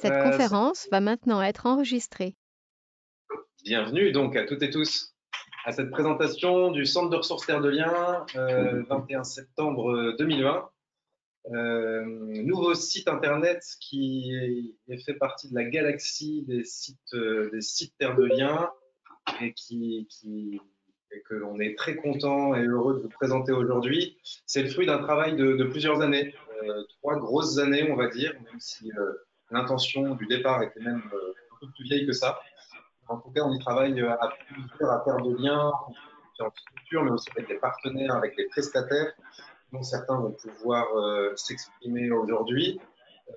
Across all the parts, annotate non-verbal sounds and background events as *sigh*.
Cette Euh, conférence va maintenant être enregistrée. Bienvenue donc à toutes et tous à cette présentation du Centre de ressources Terre de Liens, euh, 21 septembre 2020. Euh, nouveau site internet qui est, fait partie de la galaxie des sites, euh, des sites Terre de Liens et, qui, qui, et que l'on est très content et heureux de vous présenter aujourd'hui. C'est le fruit d'un travail de, de plusieurs années, euh, trois grosses années on va dire, même si euh, l'intention du départ était même euh, beaucoup plus vieille que ça. En tout cas, on y travaille à plusieurs, à de Liens, en structure, mais aussi avec des partenaires, avec des prestataires, dont certains vont pouvoir euh, s'exprimer aujourd'hui.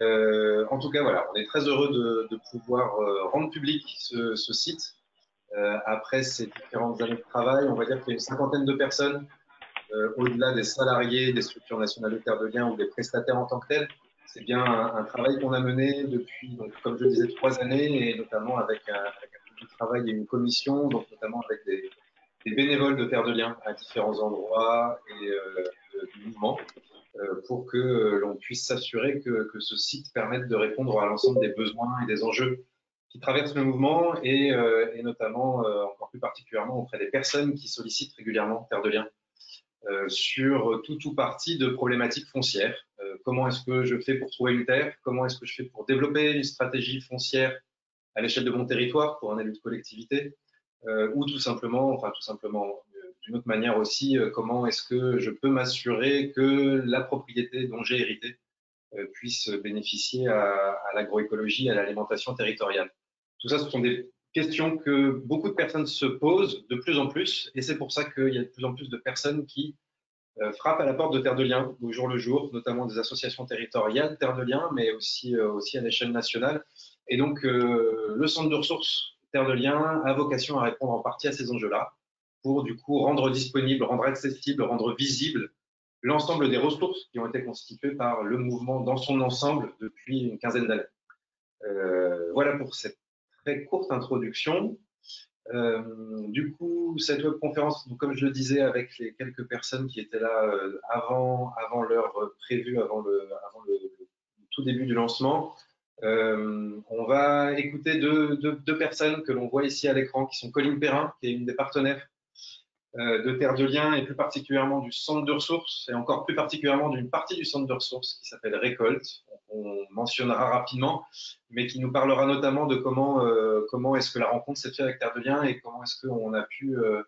Euh, en tout cas, voilà, on est très heureux de, pouvoir euh, rendre public ce, ce site. Euh, après ces différentes années de travail, on va dire qu'il y a une cinquantaine de personnes, euh, au-delà des salariés des structures nationales de Terre de Liens ou des prestataires en tant que tels. C'est bien un, travail qu'on a mené depuis, comme je le disais, trois années, et notamment avec un, avec un travail et une commission, donc notamment avec des, bénévoles de Terre de Liens à différents endroits et euh, du mouvement, euh, pour que l'on puisse s'assurer que, ce site permette de répondre à l'ensemble des besoins et des enjeux qui traversent le mouvement et, euh, notamment encore plus particulièrement auprès des personnes qui sollicitent régulièrement Terre de Liens sur tout ou partie de problématiques foncières. Comment est-ce que je fais pour trouver une terre Comment est-ce que je fais pour développer une stratégie foncière à l'échelle de mon territoire pour un élu de collectivité euh, ou tout simplement, enfin tout simplement euh, d'une autre manière aussi, euh, comment est-ce que je peux m'assurer que la propriété dont j'ai hérité puisse bénéficier à l'agroécologie, à l'alimentation territoriale. Tout ça, ce sont des questions que beaucoup de personnes se posent de plus en plus, et c'est pour ça qu'il y a de plus en plus de personnes qui euh, frappent à la porte de Terre de Liens au jour le jour, notamment des associations territoriales Terre de Liens, mais aussi, euh, aussi à l'échelle nationale. Et donc, euh, le centre de ressources Terre de Liens a vocation à répondre en partie à ces enjeux-là, pour du coup rendre disponible, rendre accessible, rendre visible l'ensemble des ressources qui ont été constituées par le mouvement dans son ensemble depuis une quinzaine d'années. Voilà pour cette très courte introduction. Euh, du coup, cette webconférence, comme je le disais, avec les quelques personnes qui étaient là euh, avant, avant l'heure prévue, avant, le, avant le, tout début du lancement, euh, on va écouter deux, deux, deux personnes que l'on voit ici à l'écran, qui sont Colline Perrin, qui est une des partenaires euh, de Terre de Liens et plus particulièrement du centre de ressources et encore plus particulièrement d'une partie du centre de ressources qui s'appelle Récolte, on mentionnera rapidement, mais qui nous parlera notamment de comment, euh, comment est-ce que la rencontre s'est faite avec Terre de Liens et comment est-ce qu'on a pu euh,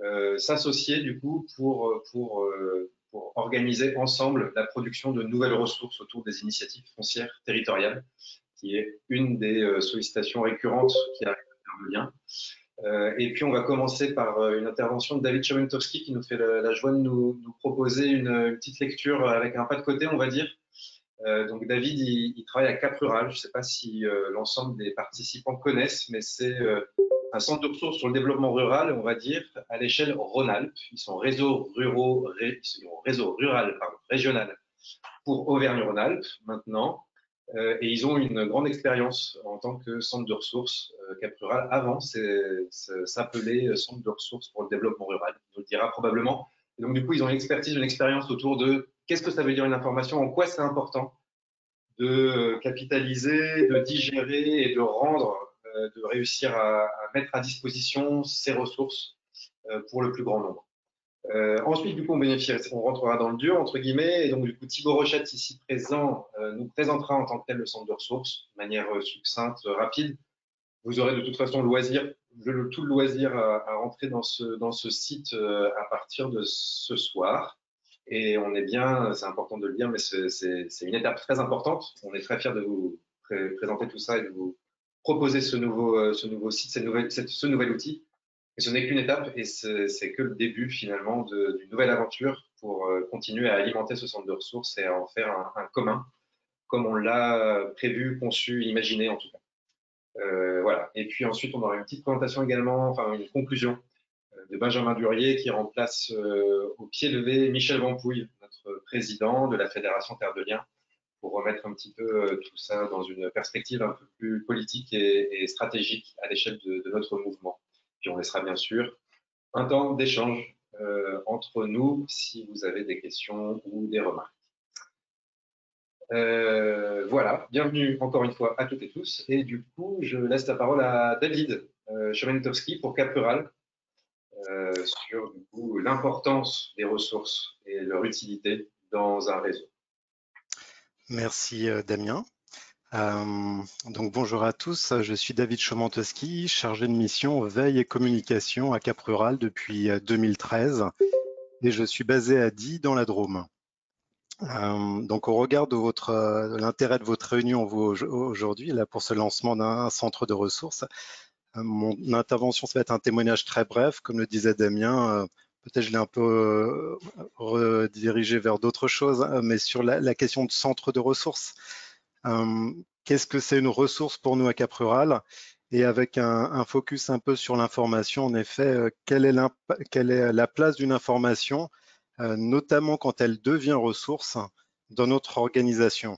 euh, s'associer du coup pour, pour, euh, pour organiser ensemble la production de nouvelles ressources autour des initiatives foncières territoriales, qui est une des euh, sollicitations récurrentes qui arrive à Terre de Liens. Euh, et puis, on va commencer par euh, une intervention de David Chomentowski qui nous fait la, joie de nous, proposer une, petite lecture avec un pas de côté, on va dire. Euh, donc, David, il, il, travaille à Cap Rural. Je ne sais pas si l'ensemble des participants connaissent, mais c'est un centre de ressources sur le développement rural, on va dire, à l'échelle Rhône-Alpes. Ils sont réseau, ruraux, ré, réseau rural pardon, régional pour Auvergne-Rhône-Alpes maintenant. Euh, et ils ont une grande expérience en tant que centre de ressources euh, Cap Rural. Avant, s'appelait Centre de ressources pour le développement rural. On le dira probablement. Et donc, du coup, ils ont une expertise, une expérience autour de qu'est-ce que ça veut dire une information, en quoi c'est important de capitaliser, de digérer et de rendre, euh, de réussir à, mettre à disposition ces ressources euh, pour le plus grand nombre. Euh, ensuite, du coup, on bénéficie, on rentrera dans le dur, entre guillemets, et donc, du coup, Thibaut Rochette, ici présent, euh, nous présentera en tant que tel le centre de ressources, de manière euh, succincte, rapide. Vous aurez de toute façon le loisir, le, tout le loisir à, rentrer dans ce, dans ce site à partir de ce soir. Et on est bien, c'est important de le dire, mais c'est une étape très importante. On est très fiers de vous pré présenter tout ça et de vous proposer ce nouveau, ce nouveau site, ce nouvel outil ce n'est qu'une étape et c'est que le début finalement d'une nouvelle aventure pour euh, continuer à alimenter ce centre de ressources et à en faire un, un commun, comme on l'a prévu, conçu, imaginé en tout cas. Euh, voilà. Et puis ensuite, on aura une petite présentation également, enfin une conclusion euh, de Benjamin Durier qui remplace euh, au pied levé Michel Vampouille, notre président de la Fédération Terre de Liens, pour remettre un petit peu euh, tout ça dans une perspective un peu plus politique et, stratégique à l'échelle de notre mouvement. Puis on laissera bien sûr un temps d'échange euh, entre nous si vous avez des questions ou des remarques. Euh, voilà, bienvenue encore une fois à toutes et tous. Et du coup, je laisse la parole à David euh, pour Cap Rural euh, sur l'importance des ressources et leur utilité dans un réseau. Merci euh, donc bonjour à tous, je suis David Chomantowski, chargé de mission veille et communication à Cap Rural depuis 2013 et je suis basé à Die dans la Drôme. Euh, donc, au regard de euh, l'intérêt de votre réunion aujourd'hui, là pour ce lancement d'un centre de ressources, euh, mon intervention ça va être un témoignage très bref, comme le disait Damien. Peut-être je l'ai un peu redirigé vers d'autres choses, mais sur la, question de centre de ressources. Qu'est-ce que c'est une ressource pour nous à Cap Rural? Et avec un, focus un peu sur l'information, en effet, quelle est, quelle est la place d'une information euh, notamment quand elle devient ressource dans notre organisation?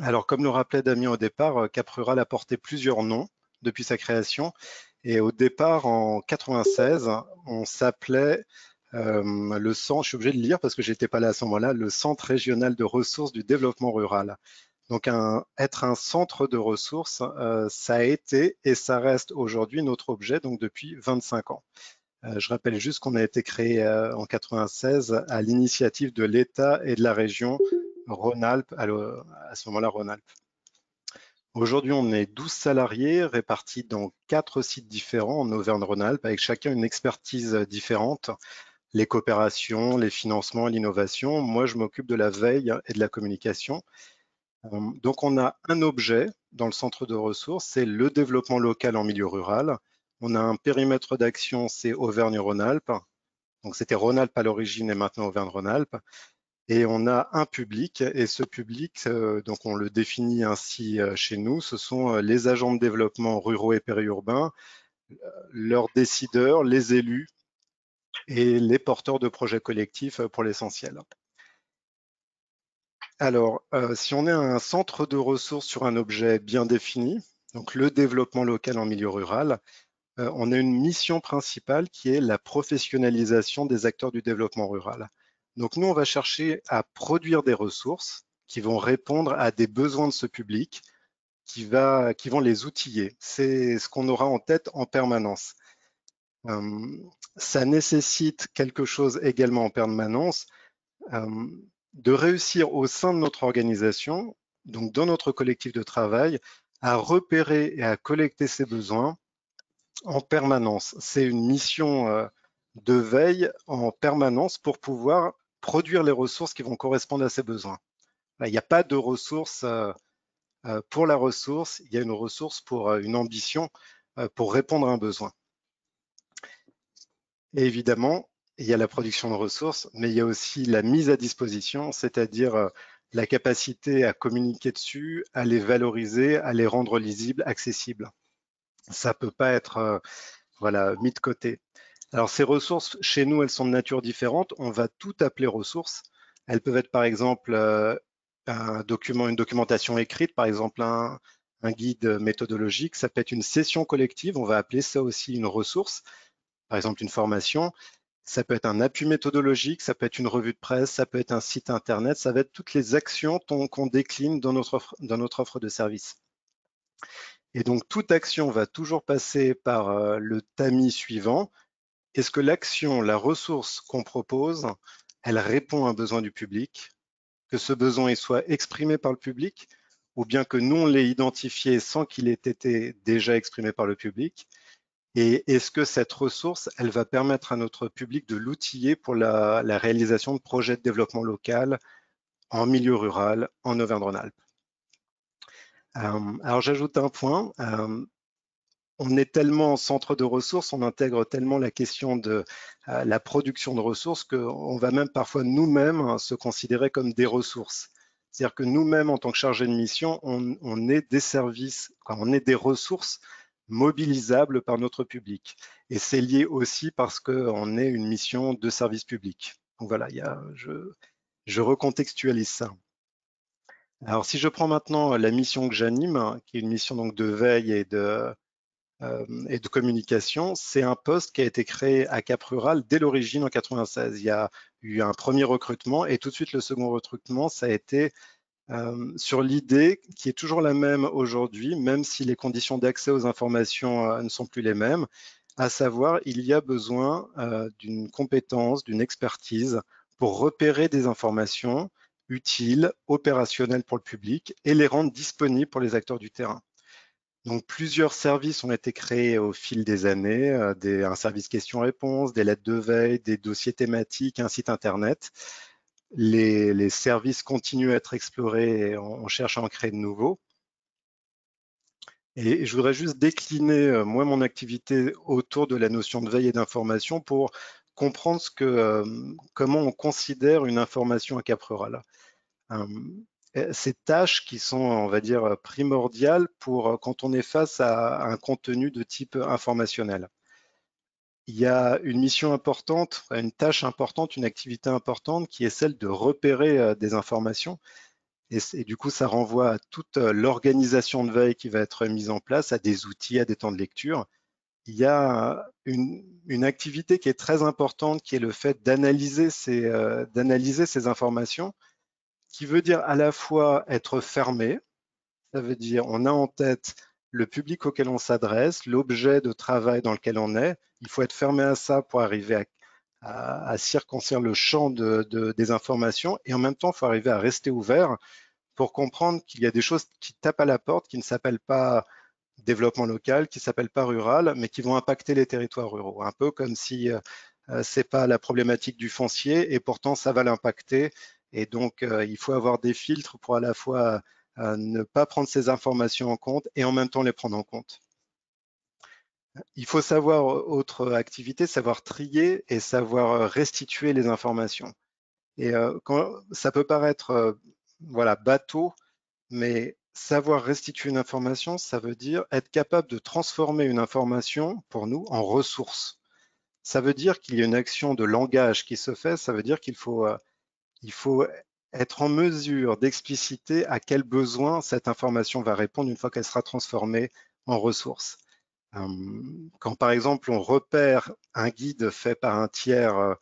Alors, comme nous rappelait Damien au départ, euh, Cap Rural a porté plusieurs noms depuis sa création. Et au départ, en 96, on s'appelait euh, le centre, je suis obligé de lire parce que j'étais pas là à ce moment-là, le Centre régional de ressources du développement rural. Donc, être un centre de ressources, ça a été et ça reste aujourd'hui notre objet, donc depuis 25 ans. Euh, je rappelle juste qu'on a été créé euh, en 96 à l'initiative de l'État et de la région Rhône-Alpes, à, ce moment-là Rhône-Alpes. Aujourd'hui, on est 12 salariés répartis dans quatre sites différents en Auvergne-Rhône-Alpes, avec chacun une expertise différente, les coopérations, les financements, l'innovation. Moi, je m'occupe de la veille et de la communication. Euh, donc, on a un objet dans le centre de ressources, c'est le développement local en milieu rural. On a un périmètre d'action, c'est Auvergne-Rhône-Alpes. Donc c'était Rhône-Alpes à l'origine et maintenant Auvergne-Rhône-Alpes. Et on a un public, et ce public, euh, donc on le définit ainsi euh, chez nous, ce sont les agents de développement ruraux et périurbains, leurs décideurs, les élus et les porteurs de projets collectifs pour l'essentiel. Alors, si on est un centre de ressources sur un objet bien défini, donc le développement local en milieu rural, euh, on a une mission principale qui est la professionnalisation des acteurs du développement rural. Donc nous, on va chercher à produire des ressources qui vont répondre à des besoins de ce public, qui, va, qui vont les outiller. C'est ce qu'on aura en tête en permanence. Euh, ça nécessite quelque chose également en permanence, euh, de réussir au sein de notre organisation, donc dans notre collectif de travail, à repérer et à collecter ces besoins en permanence. C'est une mission euh, de veille en permanence pour pouvoir produire les ressources qui vont correspondre à ces besoins. Il n'y a pas de ressources euh, euh, pour la ressource, il y a une ressource pour une ambition, pour répondre à un besoin. Et évidemment, il y a la production de ressources, mais il y a aussi la mise à disposition, c'est-à-dire la capacité à communiquer dessus, à les valoriser, à les rendre lisibles, accessibles ça peut pas être euh, voilà, mis de côté. Alors ces ressources, chez nous, elles sont de nature différente. On va tout appeler ressources. Elles peuvent être par exemple euh, un document, une documentation écrite, par exemple un, un, guide méthodologique. Ça peut être une session collective. On va appeler ça aussi une ressource. Par exemple une formation. Ça peut être un appui méthodologique, ça peut être une revue de presse, ça peut être un site internet, ça va être toutes les actions qu'on décline dans notre, offre, de service. Et donc, toute action va toujours passer par euh, le tamis suivant. Est-ce que l'action, la ressource qu'on propose, elle répond à un besoin du public, que ce besoin soit exprimé par le public, ou bien que nous, on l'ait identifié sans qu'il ait été déjà exprimé par le public? Et est-ce que cette ressource, elle va permettre à notre public de l'outiller pour la, réalisation de projets de développement local en milieu rural, en Auvergne-Rhône-Alpes? Euh, alors j'ajoute un point. Euh, on est tellement en centre de ressources, on intègre tellement la question de euh, la production de ressources qu'on va même parfois nous-mêmes hein, se considérer comme des ressources. C'est-à-dire que nous-mêmes, en tant que chargés de mission, on, est des services, on est des ressources mobilisables par notre public. Et c'est lié aussi parce qu'on est une mission de service public. Donc voilà, je, je recontextualise ça. Alors, si je prends maintenant la mission que j'anime, qui est une mission donc de veille et de, euh, et de communication, c'est un poste qui a été créé à Cap Rural dès l'origine en 96. Il y a eu un premier recrutement et tout de suite le second recrutement, ça a été euh, sur l'idée qui est toujours la même aujourd'hui, même si les conditions d'accès aux informations euh, ne sont plus les mêmes, à savoir il y a besoin euh, d'une compétence, d'une expertise pour repérer des informations utiles, opérationnelles pour le public et les rendre disponibles pour les acteurs du terrain. Donc plusieurs services ont été créés au fil des années, un service questions-réponses, des lettres de veille, des dossiers thématiques, un site internet les, services continuent à être explorés et on, cherche à en créer de nouveaux. Et je voudrais juste décliner, euh, moi, mon activité autour de la notion de veille et d'information pour comprendre ce que, euh, comment on considère une information à cap rural. Euh, ces tâches qui sont, on va dire, primordiales pour quand on est face à un contenu de type informationnel il y a une mission importante, une tâche importante, une activité importante qui est celle de repérer euh, des informations. Et, du coup, ça renvoie à toute euh, l'organisation de veille qui va être mise en place, à des outils, à des temps de lecture. Il y a une, activité qui est très importante, qui est le fait d'analyser ces, euh, ces informations, qui veut dire à la fois être fermé, ça veut dire on a en tête le public auquel on s'adresse, l'objet de travail dans lequel on est. Il faut être fermé à ça pour arriver à, circoncire le champ des informations et en même temps, il faut arriver à rester ouvert pour comprendre qu'il y a des choses qui tapent à la porte, qui ne s'appellent pas développement local, qui ne s'appellent pas rural, mais qui vont impacter les territoires ruraux. Un peu comme si euh, euh, ce n'est pas la problématique du foncier et pourtant ça va l'impacter. Et donc, euh, il faut avoir des filtres pour à la fois ne pas prendre ces informations en compte et en même temps les prendre en compte. Il faut savoir, autre activité, savoir trier et savoir restituer les informations. Et euh, quand, ça peut paraître euh, voilà, bateau, mais savoir restituer une information, ça veut dire être capable de transformer une information, pour nous, en ressource. Ça veut dire qu'il y a une action de langage qui se fait, ça veut dire qu'il faut, euh, il faut être en mesure d'expliciter à quel besoin cette information va répondre une fois qu'elle sera transformée en ressource. Quand par exemple on repère un guide fait par un tiers, euh,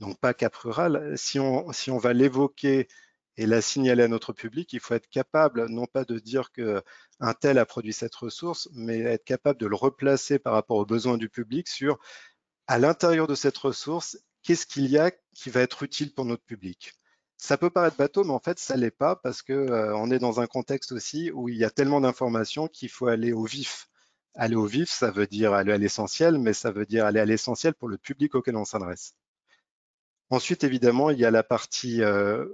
donc pas Cap Rural, si on, si on va l'évoquer et la signaler à notre public, il faut être capable non pas de dire qu'un tel a produit cette ressource, mais être capable de le replacer par rapport aux besoins du public sur à l'intérieur de cette ressource, qu'est-ce qu'il y a qui va être utile pour notre public? Ça peut paraître bateau, mais en fait, ça l'est pas parce que euh, on est dans un contexte aussi où il y a tellement d'informations qu'il faut aller au vif. Aller au vif, ça veut dire aller à l'essentiel, mais ça veut dire aller à l'essentiel pour le public auquel on s'adresse. Ensuite, évidemment, il y a la partie euh,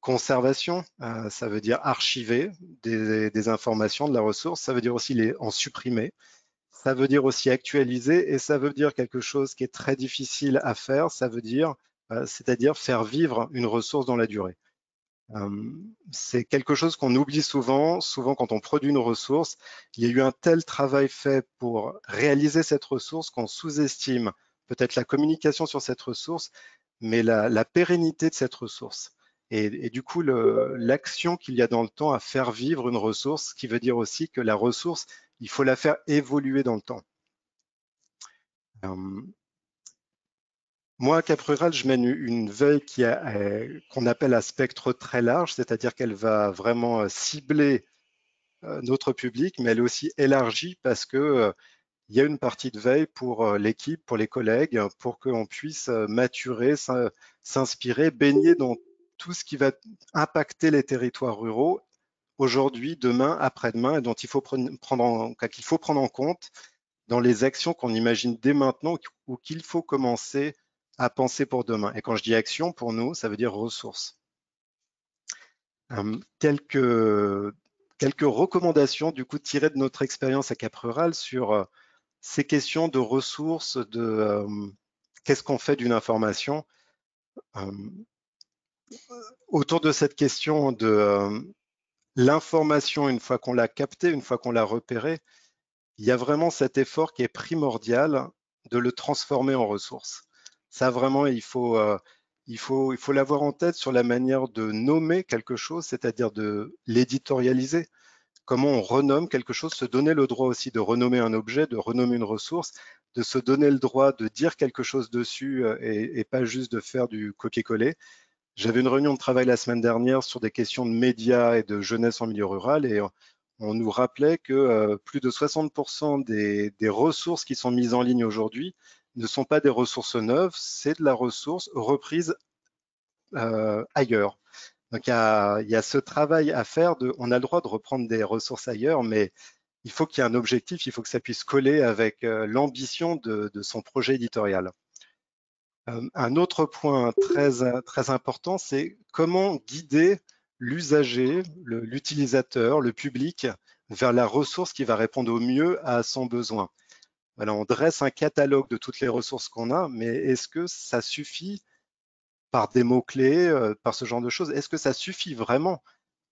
conservation, euh, ça veut dire archiver des, informations de la ressource, ça veut dire aussi les en supprimer, ça veut dire aussi actualiser et ça veut dire quelque chose qui est très difficile à faire, ça veut dire c'est-à-dire faire vivre une ressource dans la durée. Euh, c'est quelque chose qu'on oublie souvent. Souvent, quand on produit une ressource, il y a eu un tel travail fait pour réaliser cette ressource qu'on sous-estime peut-être la communication sur cette ressource, mais la, pérennité de cette ressource. Et, du coup, l'action qu'il y a dans le temps à faire vivre une ressource, ce qui veut dire aussi que la ressource, il faut la faire évoluer dans le temps. Euh, moi, à Cap Rural, je mène une veille euh, qu'on appelle à spectre très large, c'est-à-dire qu'elle va vraiment euh, cibler euh, notre public, mais elle est aussi élargie parce que il y a une partie de veille pour l'équipe, pour les collègues, pour qu'on puisse maturer, s'inspirer, baigner dans tout ce qui va impacter les territoires ruraux aujourd'hui, demain, après-demain, et dont il faut prendre qu'il faut prendre en compte dans les actions qu'on imagine dès maintenant ou qu'il faut commencer à penser pour demain. Et quand je dis action, pour nous, ça veut dire ressources. Hum, quelques, recommandations du coup tirées de notre expérience à Cap Rural sur euh, ces questions de ressources, de hum, qu'est-ce qu'on fait d'une information. Hum, autour de cette question de l'information, une fois qu'on l'a captée, une fois qu'on l'a repérée, il y a vraiment cet effort qui est primordial de le transformer en ressources. Ça, vraiment, il faut, euh, il faut, il faut l'avoir en tête sur la manière de nommer quelque chose, c'est-à-dire de l'éditorialiser. Comment on renomme quelque chose, se donner le droit aussi de renommer un objet, de renommer une ressource, de se donner le droit de dire quelque chose dessus euh, et, pas juste de faire du copier-coller. J'avais une réunion de travail la semaine dernière sur des questions de médias et de jeunesse en milieu rural et on nous rappelait que euh, plus de 60% des, des, ressources qui sont mises en ligne aujourd'hui ne sont pas des ressources neuves, c'est de la ressource reprise euh, ailleurs. Donc il y, a, ce travail à faire. On a le droit de reprendre des ressources ailleurs, mais il faut qu'il y ait un objectif, il faut que ça puisse coller avec euh, l'ambition de, son projet éditorial. Euh, un autre point très, très important, c'est comment guider l'usager, l'utilisateur, le, public vers la ressource qui va répondre au mieux à son besoin. On dresse un catalogue de toutes les ressources qu'on a, mais est-ce que ça suffit par des mots-clés, euh, par ce genre de choses? Est-ce que ça suffit vraiment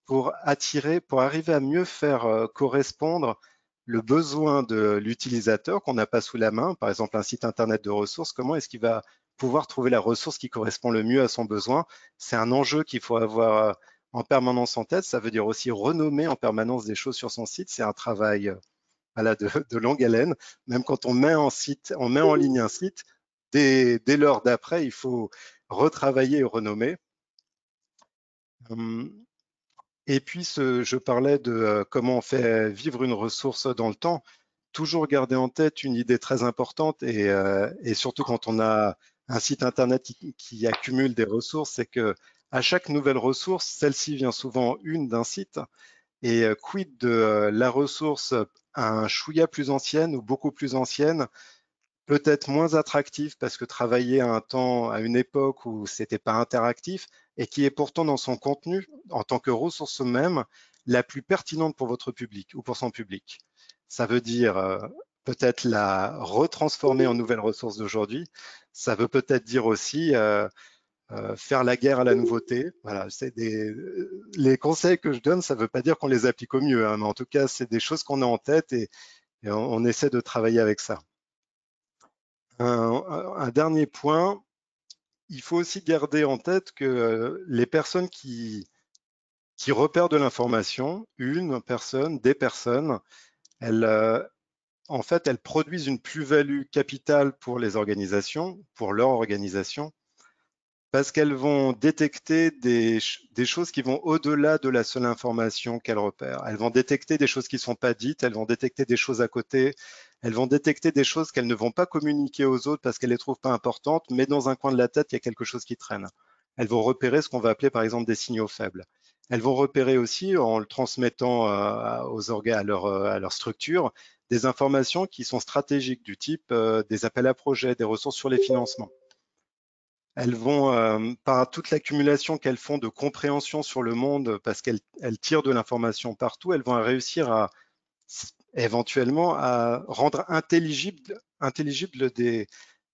pour attirer, pour arriver à mieux faire euh, correspondre le besoin de l'utilisateur qu'on n'a pas sous la main, par exemple un site internet de ressources, comment est-ce qu'il va pouvoir trouver la ressource qui correspond le mieux à son besoin? C'est un enjeu qu'il faut avoir euh, en permanence en tête. Ça veut dire aussi renommer en permanence des choses sur son site. C'est un travail voilà, de, de, longue haleine. Même quand on met en, site, on met en ligne un site, dès, dès l'heure d'après, il faut retravailler et renommer. Hum, et puis, je parlais de euh, comment on fait vivre une ressource dans le temps. Toujours garder en tête une idée très importante et, euh, et surtout quand on a un site internet qui, qui accumule des ressources, c'est que à chaque nouvelle ressource, celle-ci vient souvent une d'un site. Et euh, quid de euh, la ressource un chouïa plus ancienne ou beaucoup plus ancienne, peut-être moins attractive parce que travailler à un temps, à une époque où c'était pas interactif et qui est pourtant dans son contenu, en tant que ressource même, la plus pertinente pour votre public ou pour son public? Ça veut dire euh, peut-être la retransformer en nouvelle ressource d'aujourd'hui. Ça veut peut-être dire aussi euh, faire la guerre à la nouveauté. Voilà, des les conseils que je donne, ça ne veut pas dire qu'on les applique au mieux, hein, mais en tout cas, c'est des choses qu'on a en tête et, on, essaie de travailler avec ça. Un, dernier point, il faut aussi garder en tête que euh, les personnes qui, repèrent de l'information, une personne, des personnes, elles, euh, en fait, elles produisent une plus-value capitale pour les organisations, pour leur organisation, parce qu'elles vont détecter des, choses qui vont au-delà de la seule information qu'elles repèrent. Elles vont détecter des choses qui ne sont pas dites, elles vont détecter des choses à côté, elles vont détecter des choses qu'elles ne vont pas communiquer aux autres parce qu'elles les trouvent pas importantes, mais dans un coin de la tête, il y a quelque chose qui traîne. Elles vont repérer ce qu'on va appeler par exemple des signaux faibles. Elles vont repérer aussi, en le transmettant euh, aux organes, à leur, euh, à leur structure, des informations qui sont stratégiques du type euh, des appels à projets, des ressources sur les financements elles vont, euh, par toute l'accumulation qu'elles font de compréhension sur le monde, parce qu'elles elles tirent de l'information partout, elles vont réussir à éventuellement à rendre intelligible, intelligible des,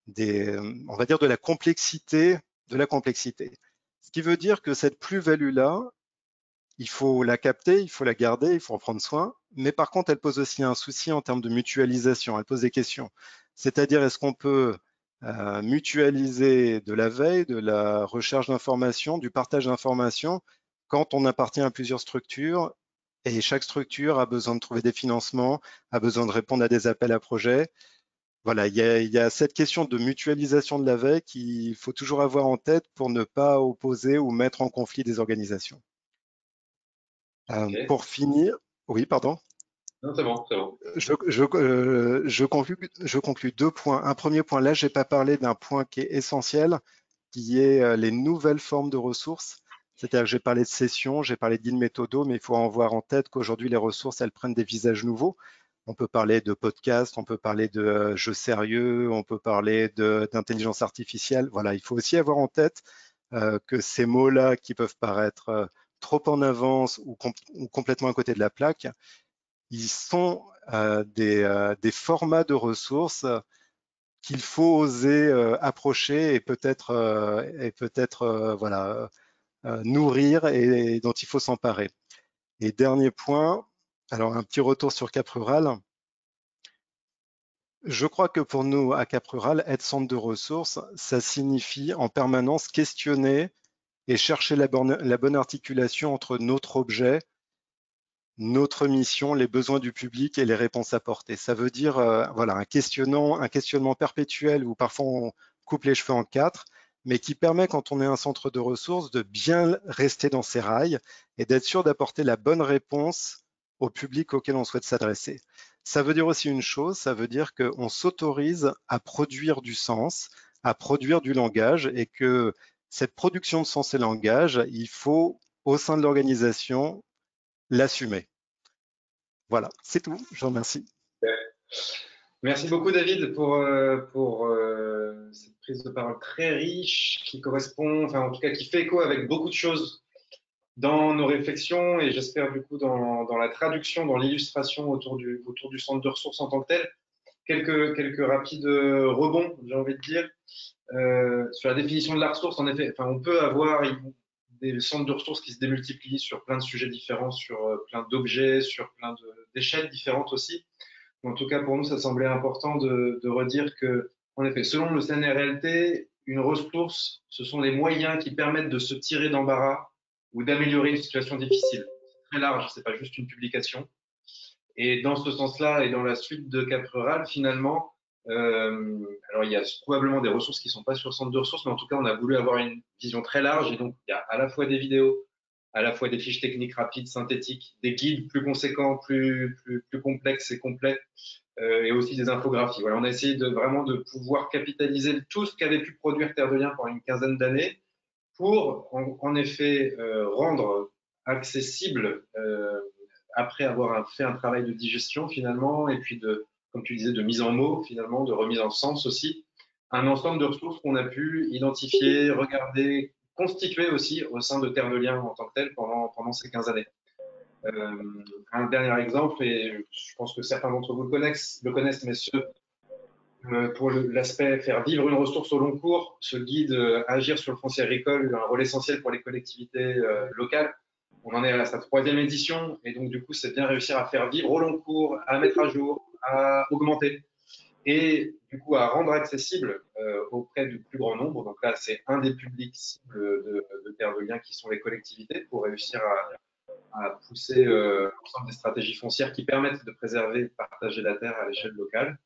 des, on va dire de la complexité, de la complexité. Ce qui veut dire que cette plus-value-là, il faut la capter, il faut la garder, il faut en prendre soin. Mais par contre, elle pose aussi un souci en termes de mutualisation. Elle pose des questions. C'est-à-dire, est-ce qu'on peut euh, mutualiser de la veille, de la recherche d'informations, du partage d'informations quand on appartient à plusieurs structures et chaque structure a besoin de trouver des financements, a besoin de répondre à des appels à projets. Voilà, il y a, il y a cette question de mutualisation de la veille qu'il faut toujours avoir en tête pour ne pas opposer ou mettre en conflit des organisations. Euh, okay. Pour finir, oui, pardon. Non, c'est bon, c'est bon. Euh, je, conclue, deux points. Un premier point, là, je n'ai pas parlé d'un point qui est essentiel, qui est euh, les nouvelles formes de ressources. C'est-à-dire que j'ai parlé de session, j'ai parlé d'in-méthodo, mais il faut en voir en tête qu'aujourd'hui, les ressources, elles prennent des visages nouveaux. On peut parler de podcast, on peut parler de euh, jeux sérieux, on peut parler d'intelligence artificielle. Voilà, il faut aussi avoir en tête que ces mots-là qui peuvent paraître trop en avance ou, complètement à côté de la plaque, ils sont euh, des, euh, des, formats de ressources qu'il faut oser euh, approcher et peut-être et peut-être voilà nourrir et, dont il faut s'emparer. Et dernier point, alors un petit retour sur Cap Rural. Je crois que pour nous, à Cap Rural, être centre de ressources, ça signifie en permanence questionner et chercher la bonne articulation entre notre objet, notre mission, les besoins du public et les réponses apportées. Ça veut dire euh, voilà un, questionnant, un questionnement perpétuel où parfois on coupe les cheveux en quatre, mais qui permet, quand on est un centre de ressources, de bien rester dans ses rails et d'être sûr d'apporter la bonne réponse au public auquel on souhaite s'adresser. Ça veut dire aussi une chose, ça veut dire qu'on s'autorise à produire du sens, à produire du langage et que cette production de sens et langage, il faut, au sein de l'organisation, l'assumer. Voilà, c'est tout. Je vous remercie. Merci beaucoup, David, pour, euh, pour euh, cette prise de parole très riche qui correspond, enfin, en tout cas, qui fait écho avec beaucoup de choses dans nos réflexions et j'espère du coup dans, dans, la traduction, dans l'illustration autour du, autour du centre de ressources en tant que tel. Quelques, quelques rapides rebonds, j'ai envie de dire. Euh, sur la définition de la ressource, en effet, enfin, on peut avoir des centres de ressources qui se démultiplient sur plein de sujets différents, sur euh, plein d'objets, sur plein d'échelles différentes aussi. En tout cas, pour nous, ça semblait important de, redire que, en effet, selon le CNRLT, une ressource, ce sont les moyens qui permettent de se tirer d'embarras ou d'améliorer une situation difficile. C'est très large, c'est pas juste une publication. Et dans ce sens-là, et dans la suite de Cap Rural, finalement, euh, alors il y a probablement des ressources qui sont pas sur le centre de ressources, mais en tout cas, on a voulu avoir une vision très large. Et donc, il y a à la fois des vidéos, à la fois des fiches techniques rapides, synthétiques, des guides plus conséquents, plus, plus, complexes et complets, euh, et aussi des infographies. Voilà, on a essayé de vraiment de pouvoir capitaliser tout ce qu'avait pu produire Terre de Liens pendant une quinzaine d'années pour en, effet euh, rendre accessible, après avoir fait un travail de digestion finalement, et puis de, comme tu disais, de mise en mots finalement, de remise en sens aussi, un ensemble de ressources qu'on a pu identifier, regarder, constituer aussi au sein de Terre de Liens en tant que tel pendant, ces 15 années. Euh, un dernier exemple, et je pense que certains d'entre vous le connaissent, le mais euh, pour l'aspect faire vivre une ressource au long cours, ce guide euh, Agir sur le foncier agricole, un rôle essentiel pour les collectivités locales. On en est à sa troisième édition et donc du coup c'est bien réussir à faire vivre au long cours, à mettre à jour, à augmenter et du coup à rendre accessible auprès du plus grand nombre. Donc là c'est un des publics cibles de, de Terre de Liens qui sont les collectivités pour réussir à, à pousser l'ensemble des stratégies foncières qui permettent de préserver et de partager la terre à l'échelle locale.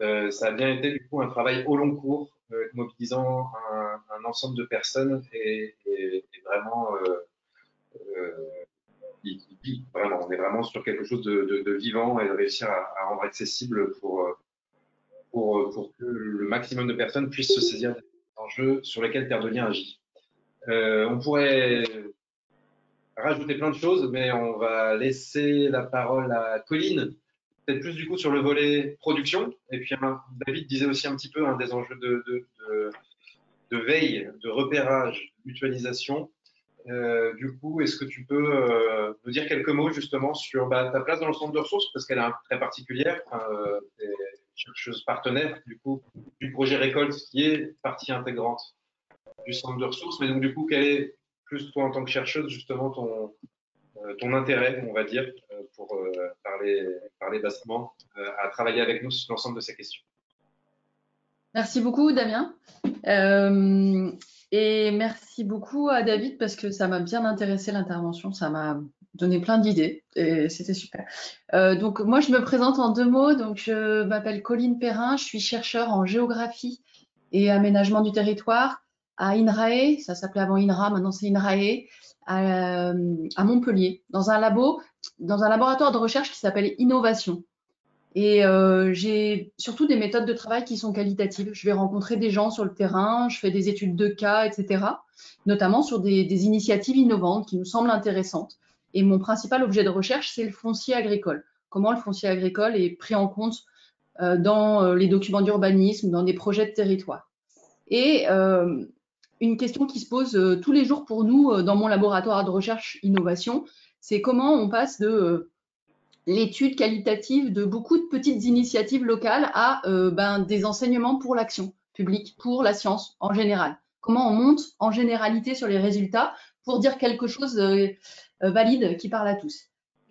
Euh, ça a bien été du coup un travail au long cours, euh, mobilisant un, un, ensemble de personnes et, et, et vraiment, euh, euh, vraiment, on est vraiment sur quelque chose de, vivant et de réussir à, rendre accessible pour, pour, pour que le maximum de personnes puissent se saisir des enjeux sur lesquels Terre de Liens agit. Euh, on pourrait rajouter plein de choses, mais on va laisser la parole à Colline peut-être plus du coup sur le volet production. Et puis David disait aussi un petit peu un des enjeux de, de, de, de, veille, de repérage, de mutualisation. Euh, du coup, est-ce que tu peux euh, nous dire quelques mots justement sur bah, ta place dans le centre de ressources parce qu'elle est très particulière. Euh, chercheuse partenaire du projet Récolte qui est partie intégrante du centre de ressources. Mais donc du coup, quel est plus toi en tant que chercheuse justement ton, intérêt, on va dire, pour parler bassement, à travailler avec nous sur l'ensemble de ces questions? Merci beaucoup, Damien. Et merci beaucoup à David parce que ça m'a bien intéressé l'intervention. Ça m'a donné plein d'idées et c'était super. Euh, donc moi je me présente en deux mots. Donc je m'appelle Colline Perrin, je suis chercheur en géographie et aménagement du territoire à INRAE. Ça s'appelait avant INRA, maintenant c'est INRAE à, à, Montpellier, dans un labo, dans un laboratoire de recherche qui s'appelle Innovation. Et euh, j'ai surtout des méthodes de travail qui sont qualitatives. Je vais rencontrer des gens sur le terrain, je fais des études de cas, etc., notamment sur des, des initiatives innovantes qui nous semblent intéressantes. Et mon principal objet de recherche, c'est le foncier agricole. Comment le foncier agricole est pris en compte euh, dans euh, les documents d'urbanisme, dans des projets de territoire. Et euh, une question qui se pose euh, tous les jours pour nous euh, dans mon laboratoire de recherche innovation, c'est comment on passe de l'étude qualitative de beaucoup de petites initiatives locales à ben, des enseignements pour l'action publique, pour la science en général. Comment on monte en généralité sur les résultats pour dire quelque chose valide qui parle à tous.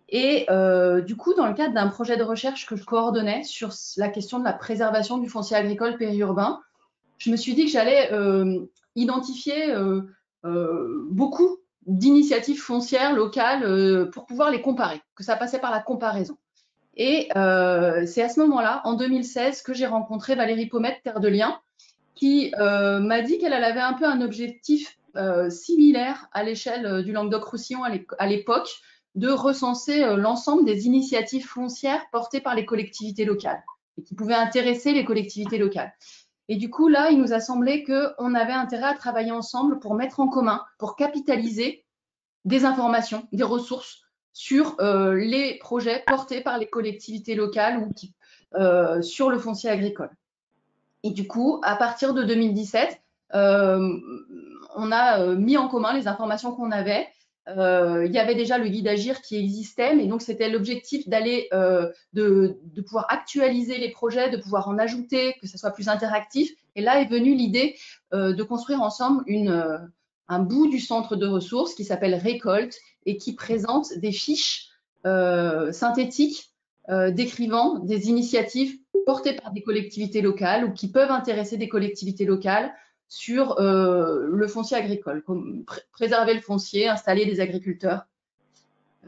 Et euh, du coup, dans le cadre d'un projet de recherche que je coordonnais sur la question de la préservation du foncier agricole périurbain, je me suis dit que j'allais euh, identifier euh, euh, beaucoup d'initiatives foncières locales euh, pour pouvoir les comparer, que ça passait par la comparaison. Et c'est à ce moment-là, en 2016, que j'ai rencontré Valérie Pomette, Terre de Liens, qui m'a dit qu'elle avait un peu un objectif similaire à l'échelle du Languedoc-Roussillon à l'époque, de recenser l'ensemble des initiatives foncières portées par les collectivités locales et qui pouvaient intéresser les collectivités locales. Et du coup, là, il nous a semblé qu'on avait intérêt à travailler ensemble pour mettre en commun, pour capitaliser des informations, des ressources sur euh, les projets portés par les collectivités locales ou euh, sur le foncier agricole. Et du coup, à partir de 2017, euh, on a mis en commun les informations qu'on avait euh, il y avait déjà le guide Agir qui existait, mais donc c'était l'objectif d'aller, euh, de, pouvoir actualiser les projets, de pouvoir en ajouter, que ce soit plus interactif. Et là est venue l'idée euh, de construire ensemble un bout du centre de ressources qui s'appelle Récolte et qui présente des fiches synthétiques décrivant des initiatives portées par des collectivités locales ou qui peuvent intéresser des collectivités locales sur euh, le foncier agricole, préserver le foncier, installer des agriculteurs.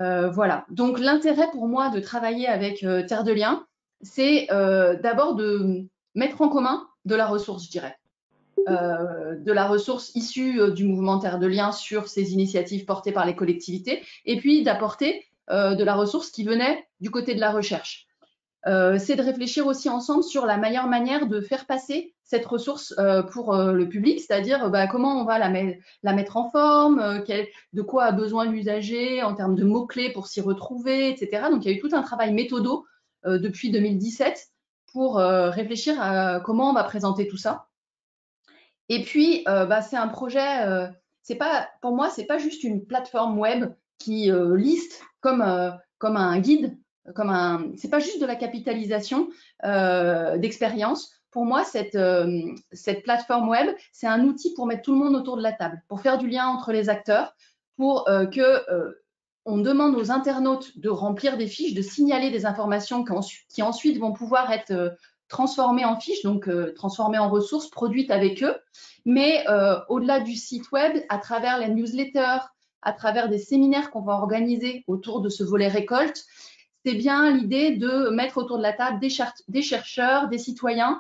Euh, voilà. Donc l'intérêt pour moi de travailler avec euh, Terre de Liens, c'est d'abord de mettre en commun de la ressource, je dirais. de la ressource issue du mouvement Terre de Liens sur ces initiatives portées par les collectivités, et puis d'apporter de la ressource qui venait du côté de la recherche. C'est de réfléchir aussi ensemble sur la meilleure manière de faire passer cette ressource euh, pour euh, le public, c'est-à-dire bah, comment on va la, la mettre en forme, euh, de quoi a besoin l'usager en termes de mots-clés pour s'y retrouver, etc. Donc il y a eu tout un travail méthodo depuis 2017 pour réfléchir à comment on va présenter tout ça. Et puis, bah, c'est un projet, c'est pas, pour moi, c'est pas juste une plateforme web qui liste comme, comme un guide, un, c'est pas juste de la capitalisation d'expérience pour moi, euh, cette, plateforme web, c'est un outil pour mettre tout le monde autour de la table, pour faire du lien entre les acteurs, pour euh, que euh, on demande aux internautes de remplir des fiches, de signaler des informations qui, ensuite vont pouvoir être transformées en fiches, donc transformées en ressources produites avec eux. Mais au-delà du site web, à travers les newsletters, à travers des séminaires qu'on va organiser autour de ce volet récolte, c'est bien l'idée de mettre autour de la table des chercheurs, des citoyens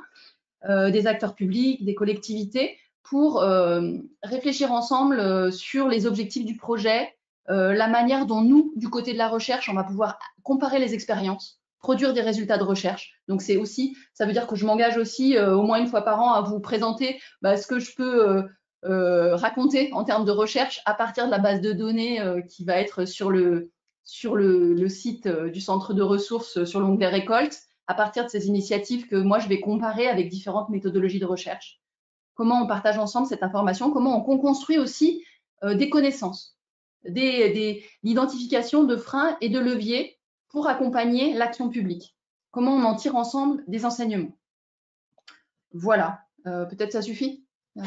euh, des acteurs publics, des collectivités, pour euh, réfléchir ensemble euh, sur les objectifs du projet, la manière dont nous, du côté de la recherche, on va pouvoir comparer les expériences, produire des résultats de recherche. Donc c'est aussi, ça veut dire que je m'engage aussi au moins une fois par an à vous présenter bah, ce que je peux raconter en termes de recherche à partir de la base de données qui va être sur le, sur le, site du centre de ressources sur l'onglet récolte à partir de ces initiatives que moi, je vais comparer avec différentes méthodologies de recherche. Comment on partage ensemble cette information, comment on construit aussi euh, des connaissances, l'identification de freins et de leviers pour accompagner l'action publique. Comment on en tire ensemble des enseignements. Voilà, euh, peut-être ça suffit? Euh.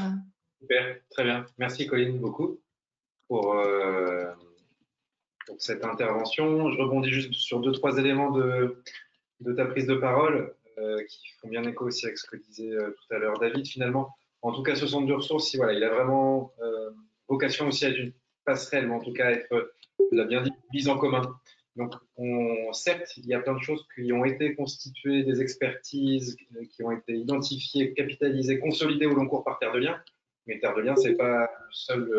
Super, très bien. Merci Colline beaucoup pour, pour, cette intervention. Je rebondis juste sur deux, trois éléments de, de ta prise de parole, euh, qui font bien écho aussi avec ce que disait euh, tout à l'heure David. Finalement, en tout cas, ce centre de ressources, voilà, il a vraiment euh, vocation aussi à être une passerelle, mais en tout cas être, tu l'as bien dit, mise en commun. Donc, on, certes, il y a plein de choses qui ont été constituées, des expertises qui ont été identifiées, capitalisées, consolidées au long cours par Terre de Liens. Mais Terre de Liens, c'est pas seul,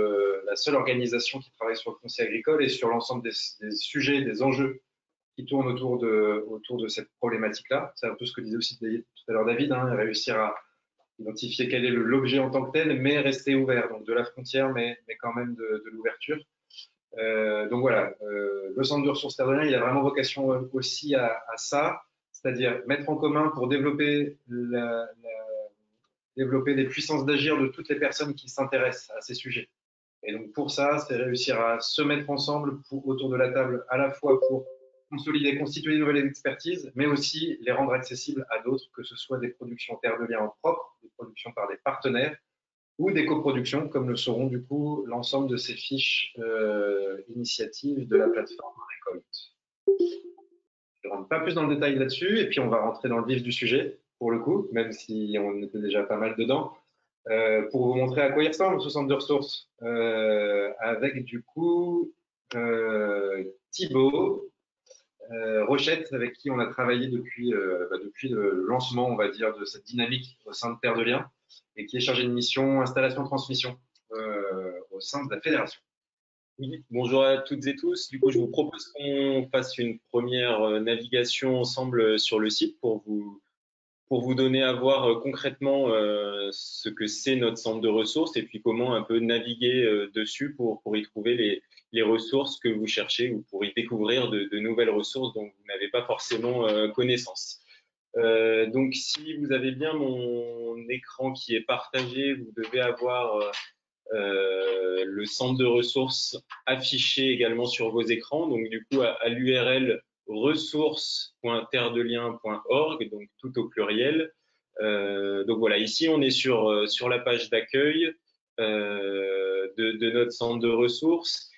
la seule organisation qui travaille sur le foncier agricole et sur l'ensemble des, sujets, des enjeux qui tourne autour de, cette problématique-là. C'est un peu ce que disait aussi tout à l'heure David, hein, réussir à identifier quel est l'objet en tant que tel, mais rester ouvert, donc de la frontière, mais, quand même de, l'ouverture. Euh, donc voilà, euh, le centre de ressources terre il a vraiment vocation euh, aussi à, ça, c'est-à-dire mettre en commun pour développer, la, développer des puissances d'agir de toutes les personnes qui s'intéressent à ces sujets. Et donc pour ça, c'est réussir à se mettre ensemble autour de la table, à la fois pour consolider, constituer de nouvelles expertises, mais aussi les rendre accessibles à d'autres, que ce soit des productions terre de lien en propre, des productions par des partenaires ou des coproductions, comme le seront du coup l'ensemble de ces fiches euh, initiatives de la plateforme Récolte. Je ne rentre pas plus dans le détail là-dessus, et puis on va rentrer dans le vif du sujet, pour le coup, même si on était déjà pas mal dedans, euh, pour vous montrer à quoi il ressemble ce centre de ressources, euh, avec du coup Thibaut, euh, Rochette, avec qui on a travaillé depuis, bah, depuis le lancement, on va dire, de cette dynamique au sein de Terre de Liens. et qui est chargé de mission installation-transmission au sein de la fédération. Oui, bonjour à toutes et tous. Du coup, je vous propose qu'on fasse une première navigation ensemble sur le site pour vous pour vous donner à voir euh, concrètement euh, ce que c'est notre centre de ressources et puis comment un peu naviguer euh, dessus pour, pour y trouver les, les, ressources que vous cherchez ou pour y découvrir de, nouvelles ressources dont vous n'avez pas forcément connaissance. Donc, si vous avez bien mon écran qui est partagé, vous devez avoir le centre de ressources affiché également sur vos écrans. Donc, du coup, à l'URL ressources.terredelien.org, donc tout au pluriel. Euh, donc voilà, ici on est sur, euh, sur la page d'accueil euh, de, notre centre de ressources.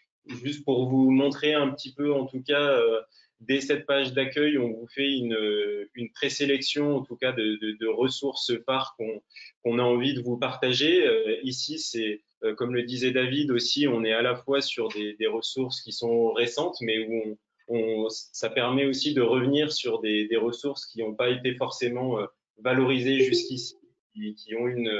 Juste pour vous montrer un petit peu, en tout cas, dès cette page d'accueil, on vous fait une, une présélection, en tout cas, de, de, ressources phares qu'on qu'on a envie de vous partager. Ici, c'est comme le disait David aussi, on est à la fois sur des, des ressources qui sont récentes, mais où on, ça permet aussi de revenir sur des, ressources qui n'ont pas été forcément euh, valorisées jusqu'ici, qui, ont une,